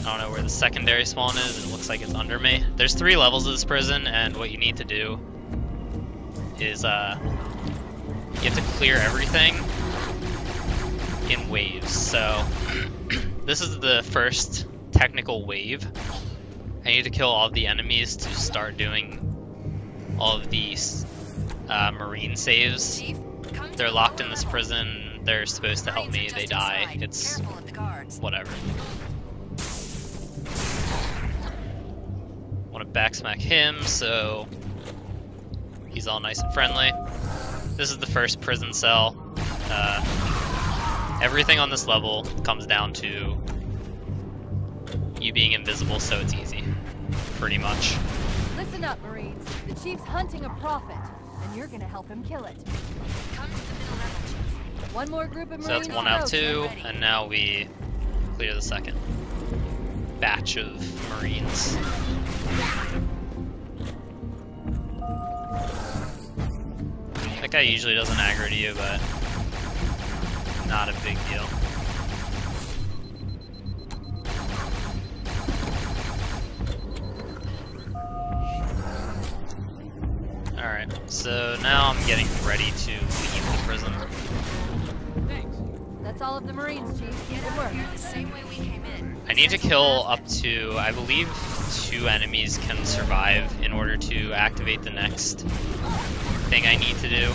I don't know where the secondary spawn is. It looks like it's under me. There's three levels of this prison, and what you need to do is uh, you have to clear everything in waves. So this is the first technical wave. I need to kill all the enemies to start doing all of these uh, marine saves. They're locked in this prison. They're supposed to help me. They die. It's whatever. Want to backsmack him, so he's all nice and friendly. This is the first prison cell. Uh, everything on this level comes down to you being invisible, so it's easy, pretty much.
Listen up, Marines. The Chief's hunting a prophet, and you're gonna help him kill it.
Come to the middle level, Chief.
One more group of
So
Marines
that's one out
go.
two, and now we clear the second batch of Marines. That guy usually doesn't aggro to you, but not a big deal. Alright, so now I'm getting ready to leave the prison.
That's all of the Marines, Chief.
Get out
work.
of here the same way we came in.
I need to kill up to, I believe, two enemies can survive in order to activate the next I need to do.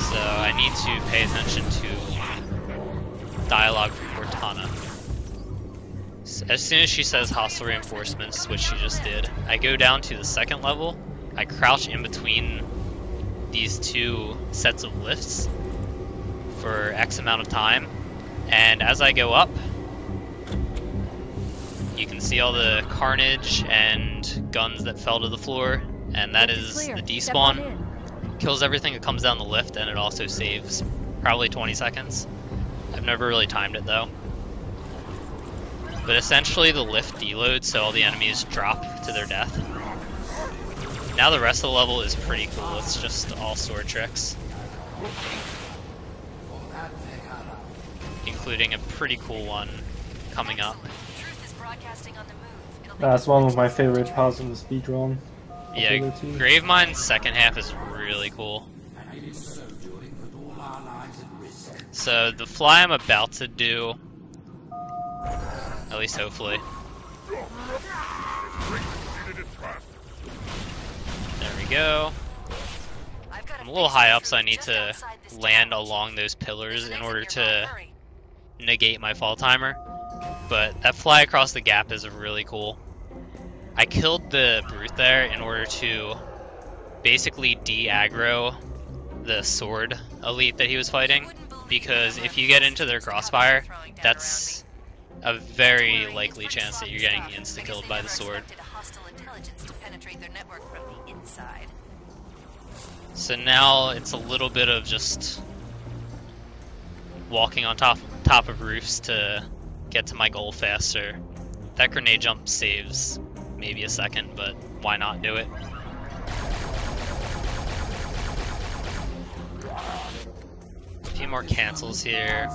So I need to pay attention to dialogue from Cortana. As soon as she says hostile reinforcements, which she just did, I go down to the second level. I crouch in between these two sets of lifts for X amount of time. And as I go up, you can see all the carnage and guns that fell to the floor, and that is the despawn. kills everything that comes down the lift, and it also saves probably 20 seconds. I've never really timed it though. But essentially the lift deloads so all the enemies drop to their death. Now the rest of the level is pretty cool, it's just all sword tricks. Including a pretty cool one coming up.
That's one of my favorite
to
parts of the speedrun.
Yeah,
ability.
Gravemind's second half is really cool. So the fly I'm about to do, at least hopefully, there we go.
I've got
I'm a little high up, so I need to land along those pillars in order to negate my fall timer. But that fly across the gap is really cool. I killed the brute there in order to basically de-aggro the sword elite that he was fighting. Because if you get into their crossfire, that's a very likely chance that you're getting insta-killed by the sword. So now it's a little bit of just walking on top top of roofs to get to my goal faster. That grenade jump saves maybe a second, but why not do it? A few more cancels here.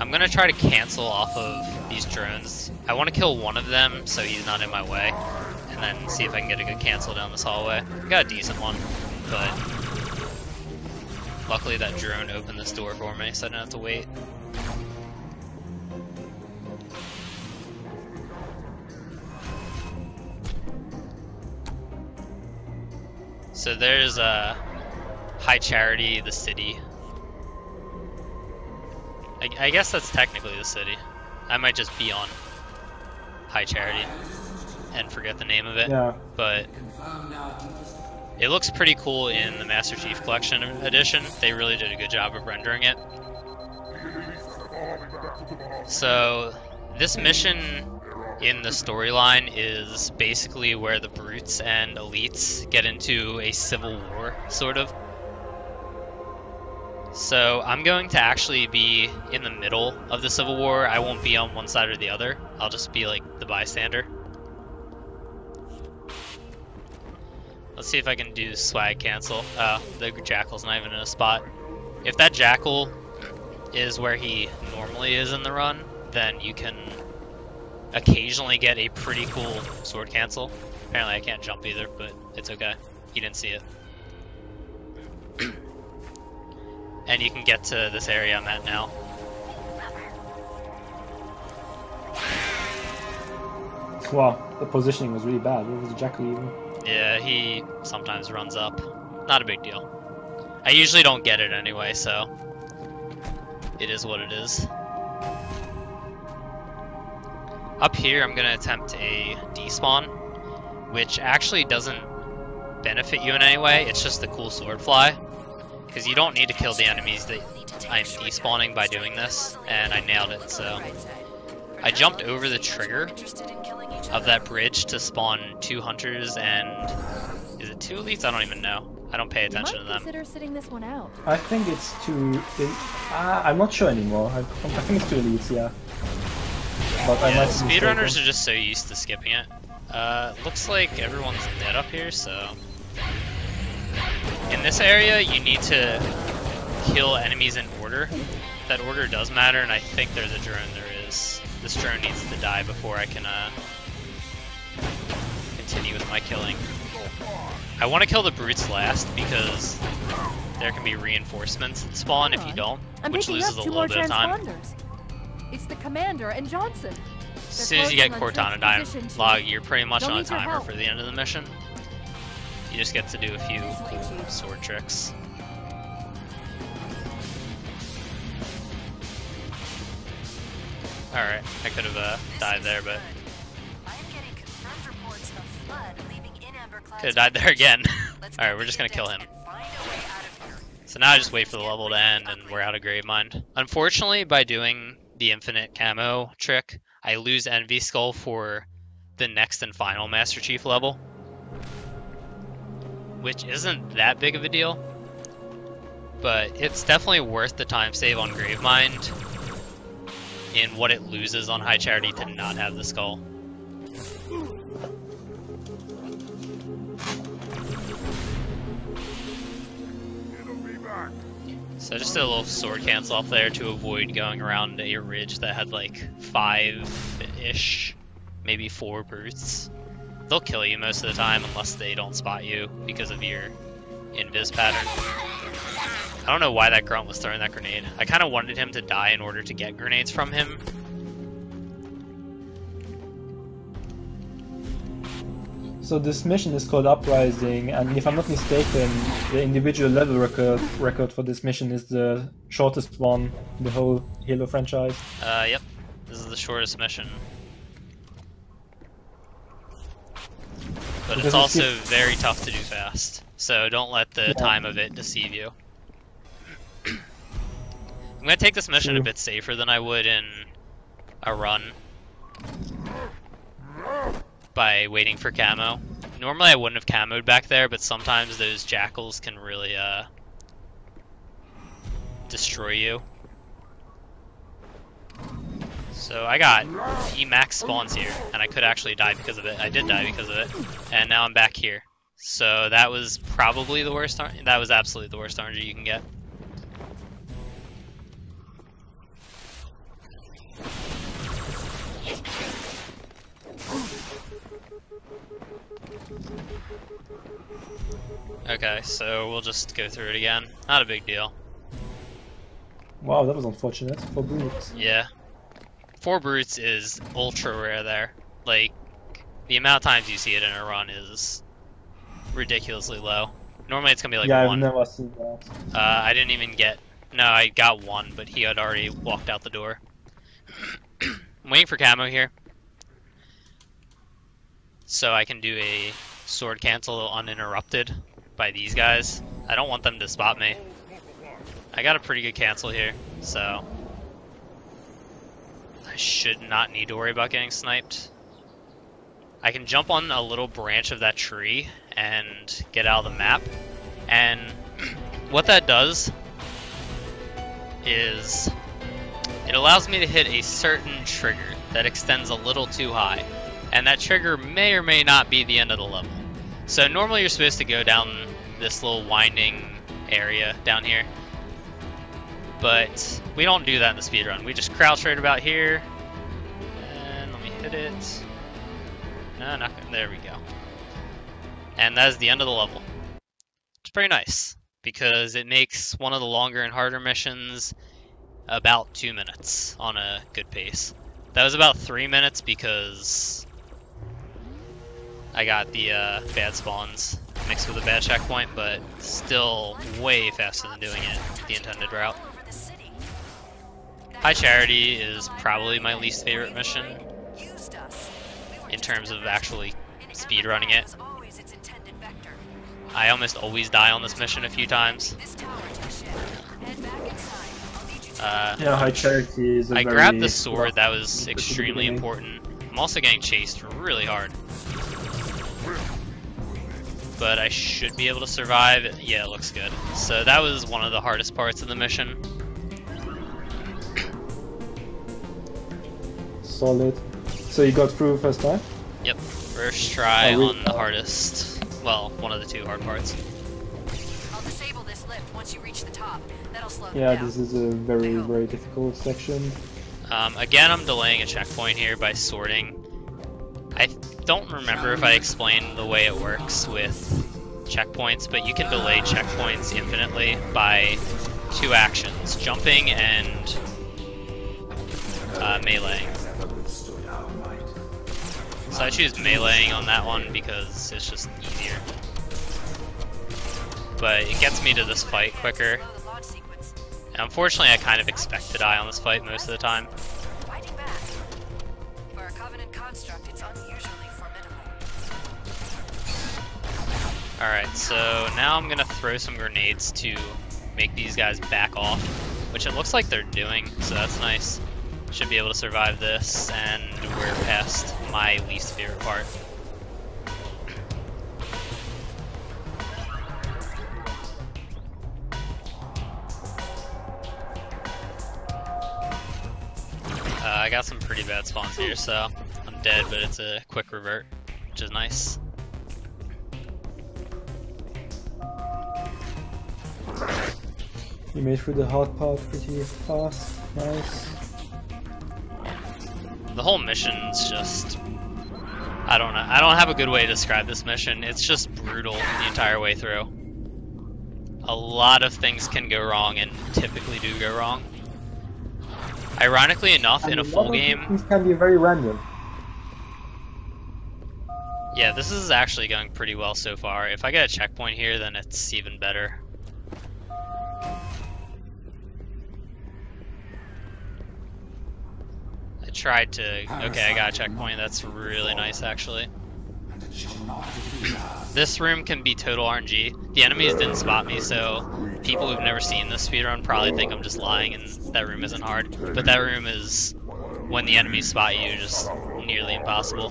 I'm gonna try to cancel off of these drones. I want to kill one of them so he's not in my way, and then see if I can get a good cancel down this hallway. Got a decent one, but luckily that drone opened this door for me, so I didn't have to wait. So there's uh, High Charity, the city. I, I guess that's technically the city. I might just be on High Charity and forget the name of it.
Yeah.
But it looks pretty cool in the Master Chief Collection edition. They really did a good job of rendering it. So this mission in the storyline is basically where the brutes and elites get into a civil war, sort of. So I'm going to actually be in the middle of the civil war. I won't be on one side or the other. I'll just be like the bystander. Let's see if I can do swag cancel. Uh, the jackal's not even in a spot. If that jackal is where he normally is in the run, then you can occasionally get a pretty cool sword cancel. Apparently I can't jump either, but it's okay. He didn't see it. and you can get to this area I'm at now.
Wow, the positioning was really bad. Where was the jackal even?
Yeah, he sometimes runs up. Not a big deal. I usually don't get it anyway, so it is what it is. Up here, I'm gonna attempt a despawn, which actually doesn't benefit you in any way. It's just the cool sword fly, because you don't need to kill the enemies that I'm despawning by doing this, and I nailed it. So I jumped over the trigger
Interested in killing each
of that bridge to spawn two hunters and is it two elites? I don't even know. I don't pay attention to them.
consider sitting this one out.
I think it's two. It, uh, I'm not sure anymore. I, I think it's two elites, yeah. But I
Yeah,
might
speedrunners are just so used to skipping it. Uh, looks like everyone's dead up here, so in this area you need to kill enemies in order. That order does matter, and I think there's a drone. There is. This drone needs to die before I can uh, continue with my killing. I want to kill the brutes last because there can be reinforcements that spawn if you don't, which loses a little bit of time.
It's the commander and Johnson.
As soon as you get Cortana
to-
Dialogue, you're pretty much
Don't
on a timer for the end of the mission. You just get to do a few cool sword tricks. Alright, I could have uh, died there, but.
I am getting confirmed reports of flood leaving in amber clouds.
could have died there again. Alright, we're just gonna kill him.
index and find a way out of here.
So now I just wait for the level to end and we're out of Gravemind. Unfortunately, by doing the infinite camo trick, I lose Envy Skull for the next and final Master Chief level. Which isn't that big of a deal, but it's definitely worth the time save on Gravemind in what it loses on High Charity to not have the skull. So just a little sword cancel off there to avoid going around a ridge that had like five-ish, maybe four brutes. They'll kill you most of the time unless they don't spot you because of your invis pattern. I don't know why that grunt was throwing that grenade. I kind of wanted him to die in order to get grenades from him.
So this mission is called Uprising, and if I'm not mistaken, the individual level record record for this mission is the shortest one in the whole Halo franchise.
Uh, yep. This is the shortest mission. But
Because
it's
it's
also
diff-
very tough to do fast. So don't let the
Yeah.
time of it deceive you. I'm gonna take this mission a bit safer than I would in a run. By waiting for camo. Normally I wouldn't have camoed back there, but sometimes those jackals can really uh destroy you. So I got Emax spawns here, and I could actually die because of it. I did die because of it, and now I'm back here. So that was probably the worst. That was absolutely the worst RNG you can get. Okay, so we'll just go through it again. Not a big deal.
Wow, that was unfortunate for brutes.
Yeah. Four brutes is ultra rare there. Like, the amount of times you see it in a run is ridiculously low. Normally it's gonna be like
yeah, I've never seen that.
Uh, I didn't even get. No, I got one, but he had already walked out the door. I'm waiting for camo here. So I can do a sword cancel uninterrupted by these guys. I don't want them to spot me. I got a pretty good cancel here, so I should not need to worry about getting sniped. I can jump on a little branch of that tree and get out of the map. And what that does is it allows me to hit a certain trigger that extends a little too high. And that trigger may or may not be the end of the level. So normally you're supposed to go down this little winding area down here. But we don't do that in the speedrun. We just crouch right about here. And let me hit it. No, not there we go. And that is the end of the level. It's pretty nice because it makes one of the longer and harder missions about two minutes on a good pace. That was about three minutes because I got the uh, bad spawns mixed with a bad checkpoint, but still way faster than doing it the intended route.
Over the city.
High Charity is probably my least favorite mission
Used us. We were
in terms of actually speedrunning it.
was always its intended vector.
I almost always die on this mission a few times.
This tower to the ship. Head back inside. I'll need you to
Uh,
Yeah, High Charity is a
I grabbed the sword, that was extremely important. I'm also getting chased really hard. But I should be able to survive. Yeah, it looks good. So that was one of the hardest parts of the mission.
Solid. So you got through first time?
Yep, first try
Oh,
on the hardest. Well, one of the two hard parts.
I'll disable this lift once you reach the top. That'll slow
Yeah,
down.
this is a very, very difficult section.
Um, again, I'm delaying a checkpoint here by sorting. I don't remember if I explained the way it works with checkpoints, but you can delay checkpoints infinitely by two actions, jumping and uh, meleeing. So I choose meleeing on that one because it's just easier. But it gets me to this fight quicker. And unfortunately, I kind of expect to die on this fight most of the time. Alright, so now I'm going to throw some grenades to make these guys back off, which it looks like they're doing, so that's nice. Should be able to survive this, and we're past my least favorite part. Uh, I got some pretty bad spawns here, so I'm dead, but it's a quick revert, which is nice.
You made through the hard part pretty fast. Nice.
The whole mission's just I don't know. I don't have a good way to describe this mission. It's just brutal the entire way through. A lot of things can go wrong and typically do go wrong. Ironically enough, in a full game,
Things can be very random.
yeah, this is actually going pretty well so far. If I get a checkpoint here, then it's even better. Tried to. Okay, I got a checkpoint. That's really nice, actually. This room can be total RNG. The enemies didn't spot me, so people who've never seen this speedrun probably think I'm just lying and that room isn't hard. But that room is, when the enemies spot you, just nearly impossible.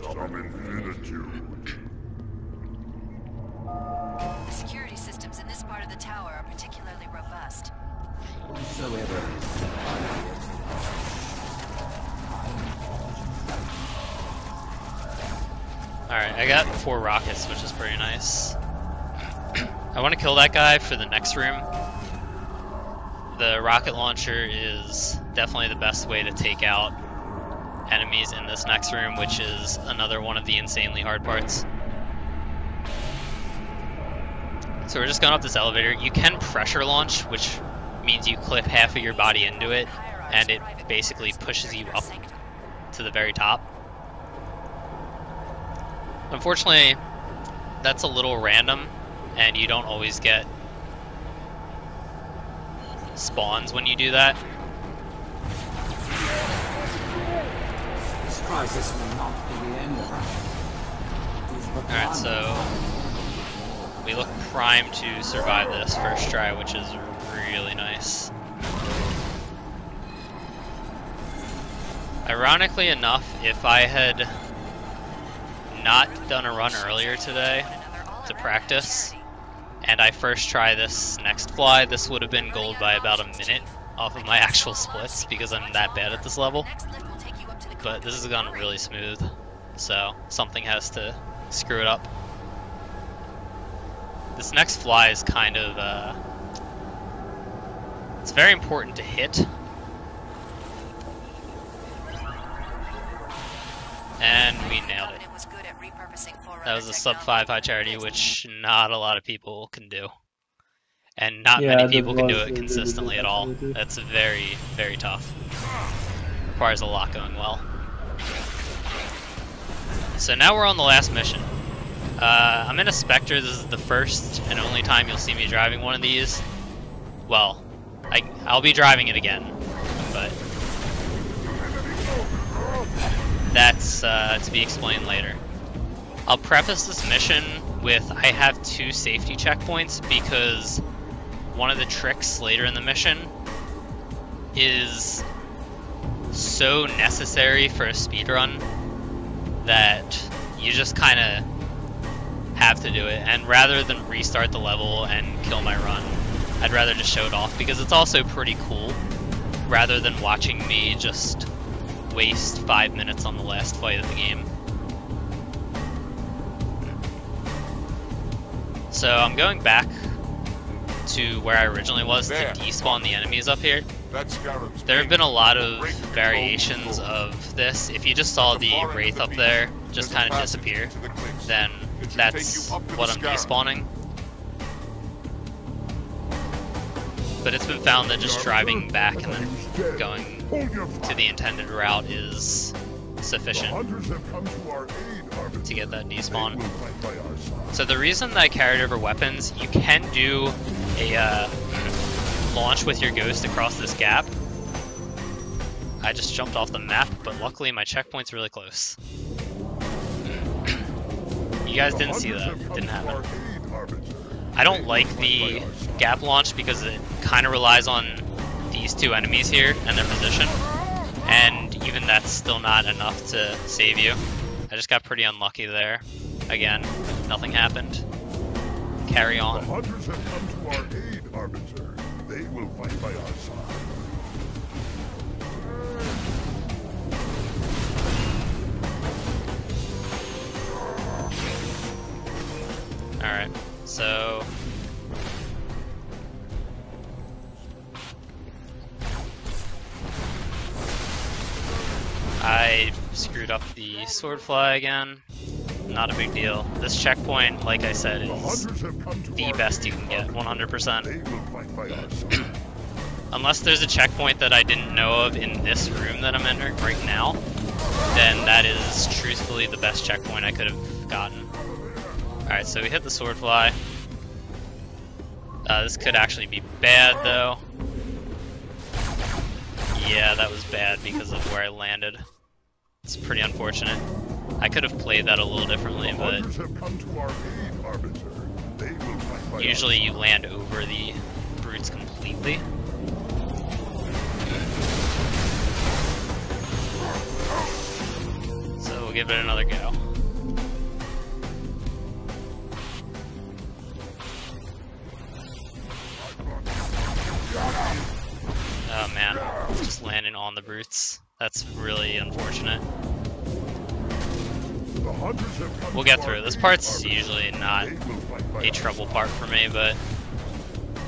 The security systems in this part of the tower are particularly robust.
Alright, I got four rockets, which is pretty nice. I want to kill that guy for the next room. The rocket launcher is definitely the best way to take out enemies in this next room, which is another one of the insanely hard parts. So we're just going up this elevator. You can pressure launch, which means you clip half of your body into it, and it basically pushes you up to the very top. Unfortunately, that's a little random, and you don't always get spawns when you do that.
This crisis will not be the end of it.
Alright, so we look primed to survive this first try, which is really nice. Ironically enough, if I had not done a run earlier today to practice, and I first try this next fly, this would have been gold by about a minute off of my actual splits because I'm that bad at this level. But this has gone really smooth, so something has to screw it up. This next fly is kind of, uh, it's very important to hit. And we nailed it. That was a sub 5 high charity, which not a lot of people can do. And not
Yeah,
many people can do it consistently at all. That's very, very tough. Requires a lot going well. So now we're on the last mission. Uh, I'm in a Spectre. This is the first and only time you'll see me driving one of these. Well, I, I'll be driving it again, but that's uh, to be explained later. I'll preface this mission with I have two safety checkpoints because one of the tricks later in the mission is so necessary for a speedrun that you just kind of have to do it. And rather than restart the level and kill my run, I'd rather just show it off because it's also pretty cool rather than watching me just waste five minutes on the last fight of the game. So I'm going back to where I originally was
There.
to despawn the enemies up here.
That's
There have been a lot of variations of this. If you just saw the Wraith up
the
there just kind of disappear,
the
then that's
take you up to
what I'm despawning. But it's been found that just driving back and then going to the intended route is sufficient
Hunters have come to our aid, Arbiter.
to get that despawn.
will fight by our side.
So the reason that I carried over weapons, you can do a uh, launch with your ghost across this gap. I just jumped off the map, but luckily my checkpoint's really close. You guys didn't see that, it didn't happen.
our aid, Arbiter.
I don't like the
by our side.
gap launch because it kind of relies on these two enemies here and their position. And even that's still not enough to save you. I just got pretty unlucky there. Again, nothing happened. Carry on.
The hunters have come to our aid, They will fight by our side.
Alright, so... I screwed up the sword fly again. Not a big deal. This checkpoint, like I said, is the best you can get, 100%. Unless there's a checkpoint that I didn't know of in this room that I'm entering right now, then that is truthfully the best checkpoint I could have gotten. Alright, so we hit the sword fly. Uh, this could actually be bad though. Yeah, that was bad because of where I landed. It's pretty unfortunate. I could have played that a little differently, but usually you land over the brutes completely. So we'll give it another go. Oh man, just landing on the brutes. That's really unfortunate. We'll get through. This part's usually not a trouble part for me, but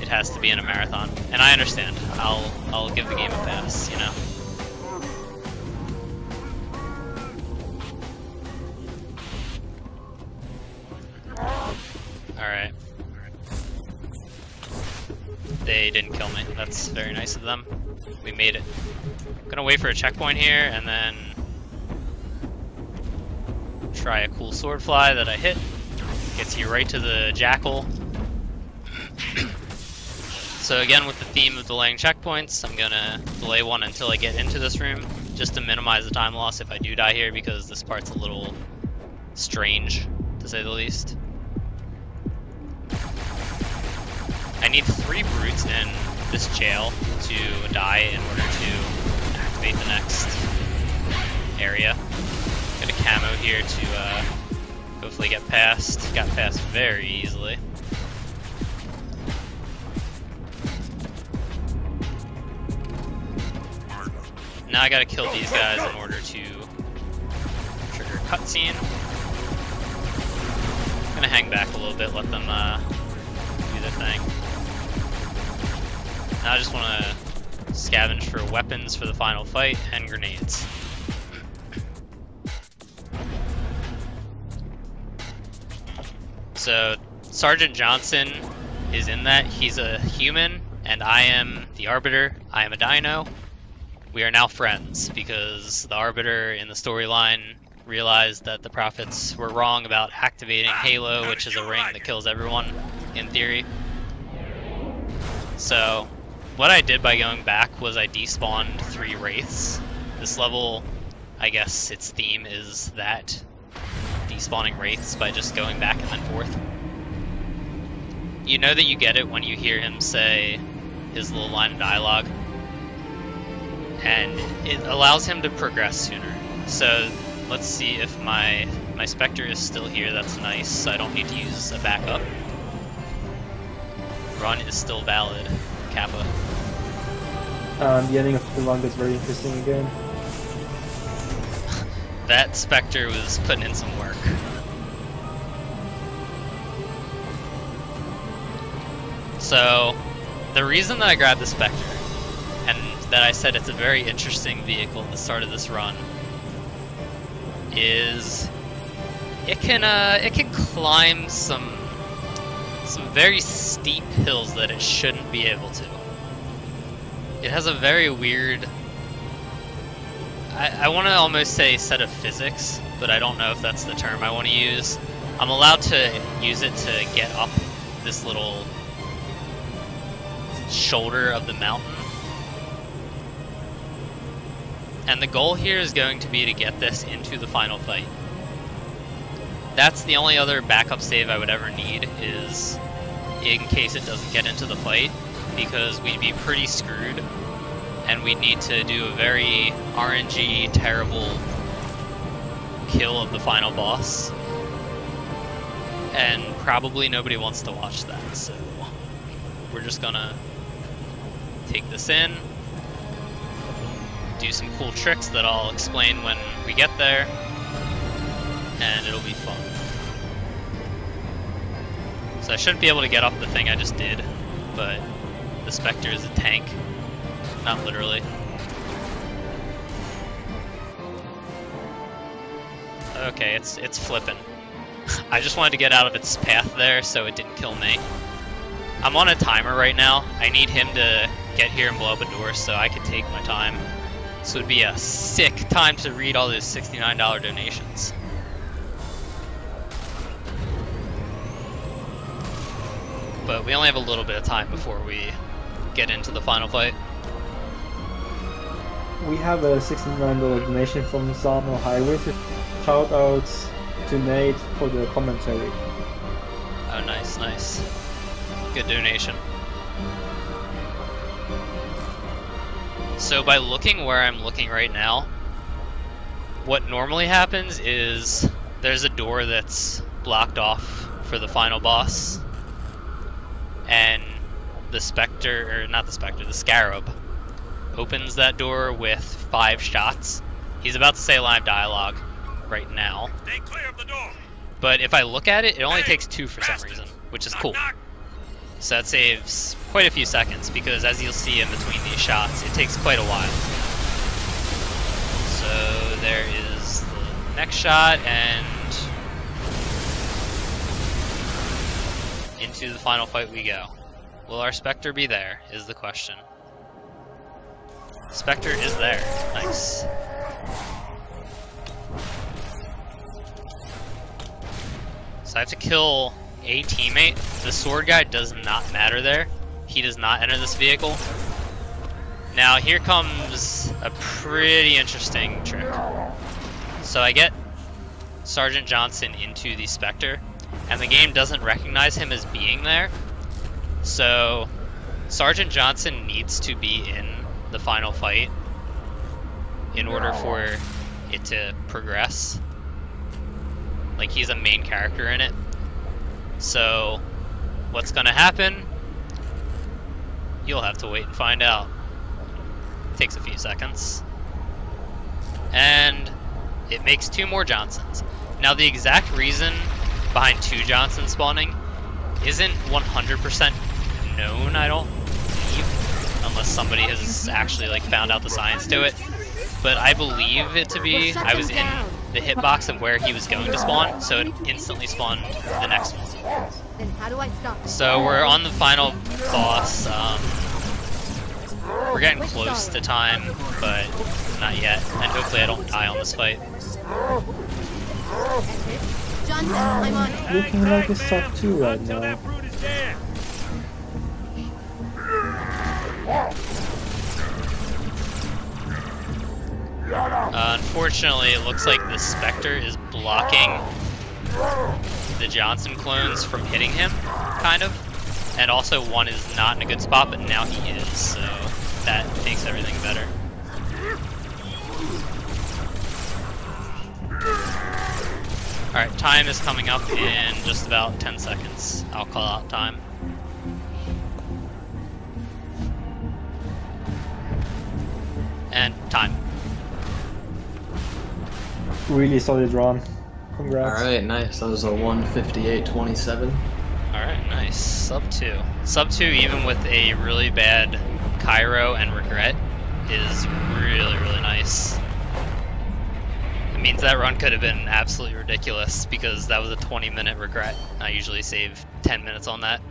it has to be in a marathon. And I understand. I'll I'll give the game a pass, you know. Alright. They didn't kill me. That's very nice of them. We made it. I'm gonna wait for a checkpoint here and then try a cool sword fly that I hit. Gets you right to the jackal. so again with the theme of delaying checkpoints, I'm gonna delay one until I get into this room, just to minimize the time loss if I do die here because this part's a little strange, to say the least. I need three brutes in this jail to die in order to activate the next area. Got a camo here to uh, hopefully get past. Got past very easily. Now I gotta kill these guys in order to trigger cutscene. Gonna hang back a little bit, let them uh, do their thing. Now I just want to scavenge for weapons for the final fight and grenades. So Sergeant Johnson is in that. He's a human, and I am the Arbiter. I am a Dino. We are now friends because the Arbiter in the storyline realized that the Prophets were wrong about activating Halo, which is a ring that kills everyone, in theory. So, what I did by going back was I despawned three Wraiths. This level, I guess its theme is that despawning wraiths by just going back and then forth. You know that you get it when you hear him say his little line of dialogue. And it allows him to progress sooner. So let's see if my my Spectre is still here, that's nice. I don't need to use a backup. Run is still valid, Kappa.
Um, the ending of the run is very interesting again.
that Spectre was putting in some work. So, the reason that I grabbed the Spectre, and that I said it's a very interesting vehicle at the start of this run, is it can uh, it can climb some some very steep hills that it shouldn't be able to. It has a very weird I, I want to almost say set of physics, but I don't know if that's the term I want to use. I'm allowed to use it to get up this little shoulder of the mountain. And the goal here is going to be to get this into the final fight. That's the only other backup save I would ever need is in case it doesn't get into the fight because we'd be pretty screwed and we'd need to do a very RNG terrible kill of the final boss. And probably nobody wants to watch that, so we're just gonna take this in, do some cool tricks that I'll explain when we get there, and it'll be fun. So I shouldn't be able to get off the thing I just did, but the Spectre is a tank. Not literally. Okay, it's it's flipping. I just wanted to get out of its path there so it didn't kill me. I'm on a timer right now. I need him to get here and blow up a door so I can take my time. So it'd be a sick time to read all those $69 donations. But we only have a little bit of time before we get into the final fight.
We have a $69 donation from Sano Highway. Shout out to Nate for the commentary.
Oh, nice, nice. Good donation. So by looking where I'm looking right now, what normally happens is there's a door that's blocked off for the final boss, and the Spectre, or not the Spectre, the Scarab, opens that door with five shots. He's about to say live dialogue right now.
Stay clear of the door.
But if I look at it, it only takes two for some reason, which is cool. So that saves quite a few seconds, because as you'll see in between these shots, it takes quite a while. So there is the next shot, and into the final fight we go. Will our Spectre be there, is the question. Spectre is there. Nice. So I have to kill a teammate. The sword guy does not matter there. He does not enter this vehicle. Now here comes a pretty interesting trick. So I get Sergeant Johnson into the Spectre, and the game doesn't recognize him as being there. So Sergeant Johnson needs to be in the final fight in order for it to progress. Like he's a main character in it. So what's gonna happen? You'll have to wait and find out. takes a few seconds. And it makes two more Johnsons. Now the exact reason behind two Johnson spawning isn't 100% known, I don't believe, unless somebody has actually like found out the science to it. But I believe it to be, I was in the hitbox of where he was going to spawn, so it instantly spawned the next one.
Then how do I stop?
So we're on the final boss. Um, we're getting close to time, but not yet. And hopefully I don't die on this fight.
Johnson, I'm on it.
Looking like a top 2 right
Until
now.
that brute is dead.
Uh, unfortunately, it looks like the Spectre is blocking the Johnson clones from hitting him, kind of. And also, one is not in a good spot, but now he is, so that makes everything better. Alright, time is coming up in just about 10 seconds. I'll call out time. And time.
Really solid run. Congrats.
Alright, nice. That was a 158.27.
Alright, nice. Sub 2. Sub 2, even with a really bad Cairo and Regret, is really, really nice. Means that run could have been absolutely ridiculous because that was a 20 minute Regret. I usually save 10 minutes on that.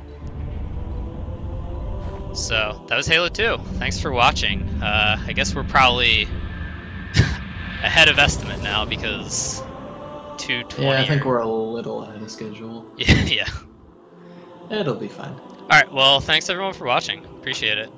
So, that was Halo 2. Thanks for watching. Uh, I guess we're probably ahead of estimate now because 220.
Yeah, I think
or-
we're a little ahead of schedule.
Yeah, yeah.
It'll be fine.
Alright, well, thanks everyone for watching. Appreciate it.